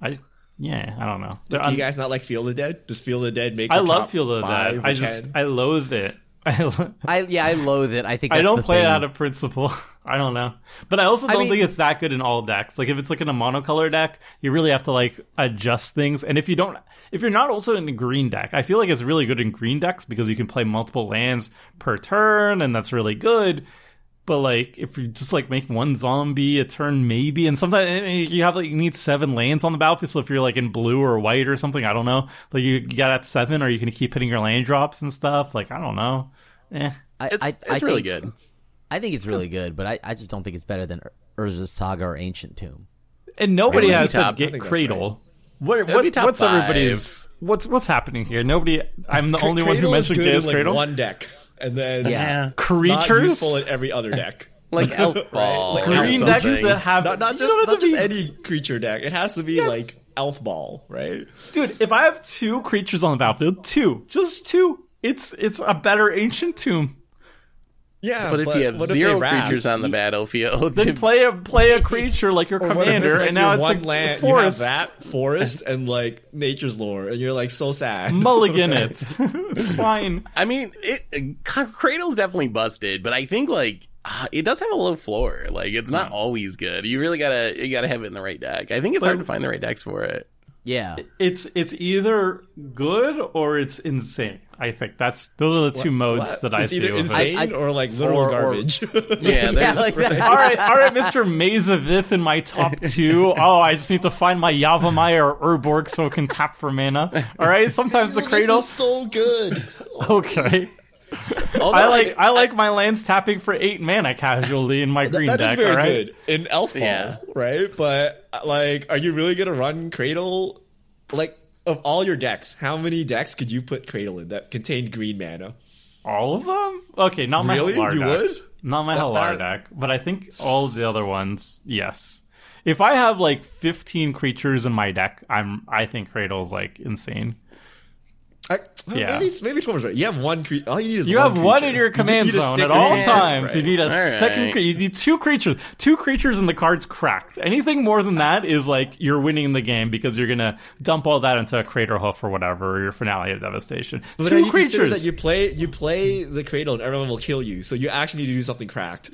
I yeah, I don't know. Do you guys not like Feel the Dead? Does Feel the Dead make? I love top Field of the Dead. I just 10? I loathe it. I, yeah, I loathe it. I think I don't play it out of principle. I don't know, but I also don't mean- think it's that good in all decks. Like if it's like in a monocolor deck, you really have to like adjust things. And if you don't, if you're not also in a green deck, I feel like it's really good in green decks because you can play multiple lands per turn, and that's really good. But like if you just like make one zombie a turn maybe, and sometimes you have like you need seven lands on the battlefield. So if you're like in blue or white or something, I don't know. Like you got at seven, are you gonna keep hitting your land drops and stuff? Like I don't know. Eh. I, It's, I, it's I really think- good. I think it's really good, but I, I just don't think it's better than Urza's Saga or Ancient Tomb. And nobody It has said top- I get think that's Cradle. What, be what's, five. everybody's what's what's happening here? Nobody. I'm the Cra- only one who mentioned good in, like, Cradle. One deck, and then Yeah. not Creatures, useful in every other deck. Like Elf Ball. Like green Elf decks that have Not, not just don't have just be- any creature deck. It has to be like Elf Ball, right? dude. If I have two creatures on the battlefield, two, just two, it's it's a better ancient tomb. Yeah, But if you have zero creatures on the battlefield, Then play a play a creature like your Or what if it's commander, like and now it's one like land, you have that forest and like nature's lore, and you're like so sad. Mulligan it. it's fine. I mean, it Cradle's definitely busted, but I think like uh, it does have a low floor. Like it's not always good. You really gotta you gotta have it in the right deck. I think it's hard to find the right decks for it. Yeah. It's it's either good or it's insane. I think that's those are the two modes What? that I it's see. either with it. insane I- I- or like literal or- or- garbage. Yeah, Yeah, like that. all right, all right, Mr. Maze of Ith in my top two. Oh, I just need to find my Yavimaya or Urborg so it can tap for mana. All right, sometimes the cradle. so good. Okay, although I like I like my lands tapping for eight mana casually in my green that is deck. very all right, good in Elf Ball, Yeah. right? But like, are you really gonna run Cradle? Like, of all your decks, how many decks could you put Cradle in that contained green mana? all of them. Okay, not my Really? Hallar You deck. would? Not my That- Hallar that- deck, but I think all the other ones, yes. If I have like 15 creatures in my deck, I'm I think Cradle's like insane. I, Yeah. maybe maybe Tomer's right. You have one. Cre- all you need is You one have one in your You command need to zone stick at with all it. times. Right. You need a All second. right. cre- You need two creatures. Two creatures and the card's cracked. Anything more than that is like you're winning the game because you're gonna dump all that into a Craterhoof or whatever, or your finale of devastation. But two then you consider creatures. that you play you play the cradle and everyone will kill you. So you actually need to do something cracked.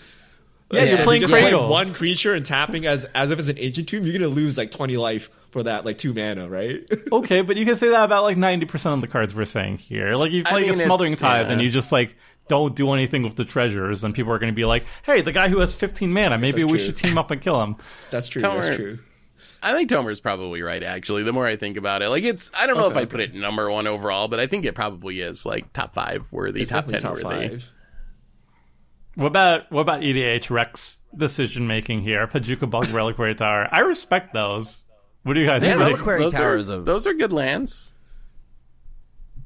Yeah, Like, you're playing you just play one creature and tapping as as if it's an ancient tomb. You're gonna lose like twenty life for that like two mana, right? okay, but you can say that about like ninety percent of the cards we're saying here. Like you I play mean, a smothering tithe, yeah. and you just like don't do anything with the treasures, and people are going to be like, "Hey, the guy who has fifteen mana, maybe we true. should team up and kill him." that's true. Tell That's true. I think Tomer's probably right. Actually, the more I think about it, like it's I don't know if Okay, I put it number one overall, but I think it probably is like top five worthy, It's top ten definitely top worthy. five. What about what about EDHREC decision making here? Bojuka Bog Reliquary Tower. I respect those. What do you guys Yeah, think? Reliquary Those Tower are, a- those are good lands.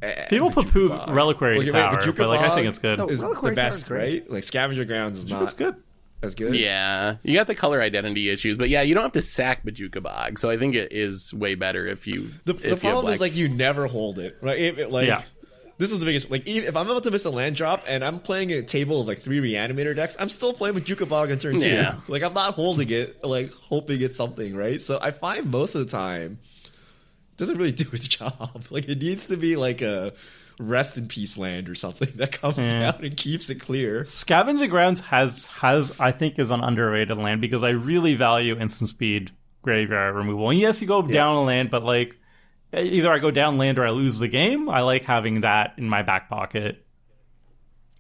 Eh, People Bojuka poo-poo Reliquary Wait, wait, Tower, Bojuka but like I think it's good. No, Is Reliquary the Tower's best, great. right? Like Scavenger Grounds is It's not good. That's good. Yeah, you got the color identity issues, but yeah, you don't have to sack Bojuka Bog, so I think it is way better if you. The, if the you have problem black- is like you never hold it, right? If it, like Yeah. This is the biggest. Like even if I'm about to miss a land drop and I'm playing a table of like three reanimator decks, I'm still playing with Juka Bog on turn two. Yeah. Like I'm not holding it, like hoping it's something, right? So I find most of the time it doesn't really do its job. Like it needs to be like a rest in peace land or something that comes Yeah. down and keeps it clear. Scavenging Grounds has has I think is an underrated land because I really value instant speed graveyard removal. And yes, you go down a land, but like either I go down land or I lose the game. I like having that in my back pocket.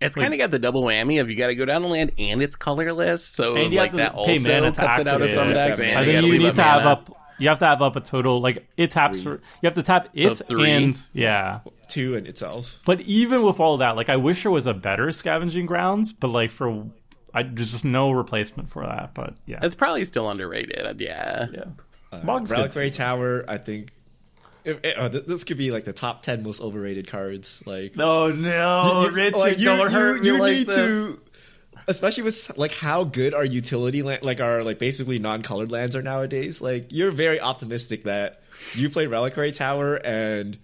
it's kind of got the double whammy of you got to go down the land and it's colorless, so And you like have to that pay also mana to cuts it out of activate some it. decks, Yeah, and, And you then gotta you need to have mana. up you have to have up a total like it taps you have to tap it three. and yeah. Two in itself. But even with all that, like I wish there was a better scavenging grounds, but like for I there's just no replacement for that. But yeah. It's probably still underrated. Yeah. yeah. Uh, Bog's good. Reliquary Tower, I think. If, eh, oh, th- this could be like the top ten most overrated cards. Like No, no, You- Richard, like, you, don't you- hurt me you like need this. to especially with like how good our utility land like our like basically non-colored lands are nowadays like you're very optimistic that you play reliquary tower and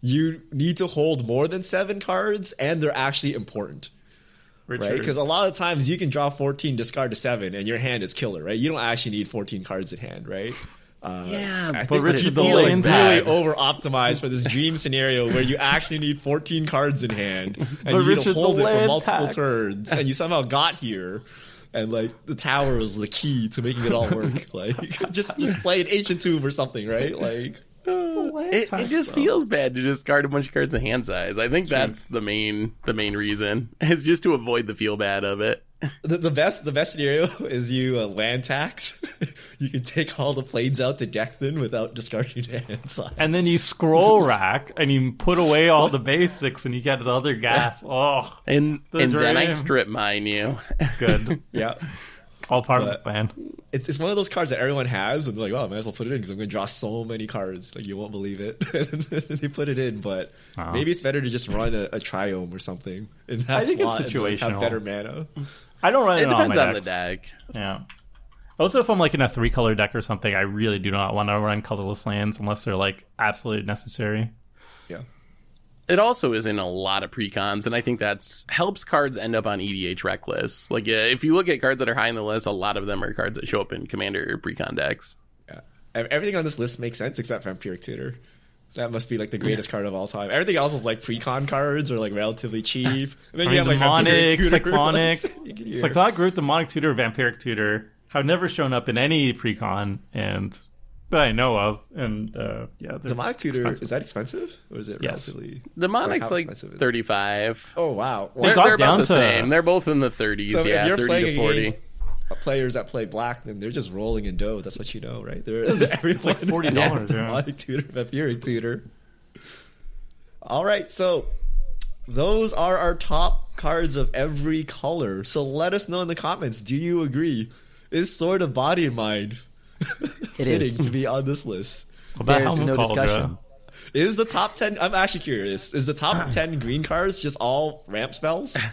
you need to hold more than seven cards and they're actually important right because a lot of times you can draw 14 discard to 7 and your hand is killer right you don't actually need 14 cards at hand right uh, Yeah, I but think Richard, people the like land really tags. over optimized for this dream scenario where you actually need 14 cards in hand and But you need Richard, to hold it for multiple tags. turns and you somehow got here and like the tower was the key to making it all work like just just play an ancient tomb or something right like It, it just feels bad to discard a bunch of cards in hand size. I think that's the main the main reason is just to avoid the feel bad of it. the, the best the best scenario is you uh, land tax you can take all the Plains out to deck them without discarding your hand side and then you scroll rack and you put away all the basics and you get the other gas. Oh, And The and then I strip mine you. good. yeah All part of the But- plan. it's, it's one of those cards that everyone has, and they're like, "Oh, I might as well put it in because I'm going to draw so many cards, like you won't believe it." And they put it in, but Wow. maybe it's better to just run a, a triome or something in that I think it's slot and situational. have better mana. I don't run it, It on, depends my on the deck. Yeah. Also, if I'm like in a three color deck or something, I really do not want to run colorless lands unless they're like absolutely necessary. Yeah, It also is in a lot of precons, and I think that's helps cards end up on EDHREC lists. Like, yeah, if you look at cards that are high in the list, a lot of them are cards that show up in Commander or precon decks. yeah. Everything on this list makes sense except Vampiric Tutor. That must be like the mm-hmm. greatest card of all time. Everything else is like pre-con cards or like relatively cheap. And then I you mean, have like Vampiric demonic, Tutor. cyclonic. You can It's hear. like Groot, demonic tutor, vampiric tutor have never shown up in any precon and that I know of. And uh, yeah, they're Demonic Tutor expensive. is that expensive or is it Yes. relatively? Demonic's how like expensive is it? 35. Oh wow! They're, got they're about down the to- same. They're both in the 30s. So yeah, if you're 30 playing to 40. against players that play black, then they're just rolling in dough. That's what you know, right? They're, everyone like $40, has yeah. demonic tutor, vampiric tutor. All right, so those are our top cards of every color. So let us know in the comments. Do you agree? Is Sword of Body and Mind It fitting is. to be on this list? About There's no Cauldron? discussion. Is the top ten? I'm actually curious. Is the top ten green cards just all ramp spells?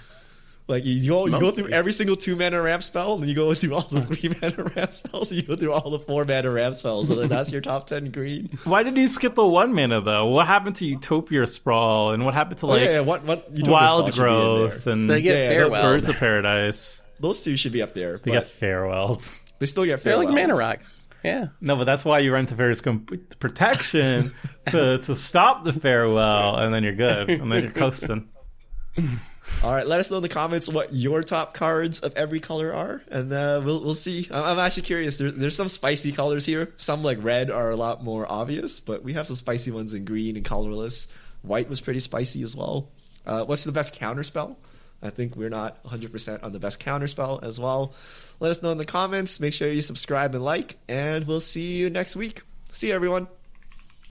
Like you go, you go through every single two mana ramp spell, and you go through all the three mana ramp spells, and you go through all the four mana ramp spells, and then that's your top ten green. Why did you skip the one mana though? What happened to Utopia Sprawl and what happened to Oh like yeah, yeah, what what Utopia Wild spell should be in there. Growth and They get Yeah, yeah, farewell. Birds of Paradise? Those two should be up there. They but get farewelled. They still get They're like farewell. mana rocks. Yeah. No, but that's why you run to various com- protection to to stop the farewell, and then you're good, and then you're coasting. All right, let us know in the comments what your top cards of every color are, and uh, we'll we'll see. I'm, I'm actually curious. There, there's some spicy colors here. Some like red are a lot more obvious, but we have some spicy ones in green and colorless. White was pretty spicy as well. Uh, what's the best counter spell? I think we're not 100% on the best counter spell as well. Let us know in the comments. Make sure you subscribe and like, and we'll see you next week. See you, everyone.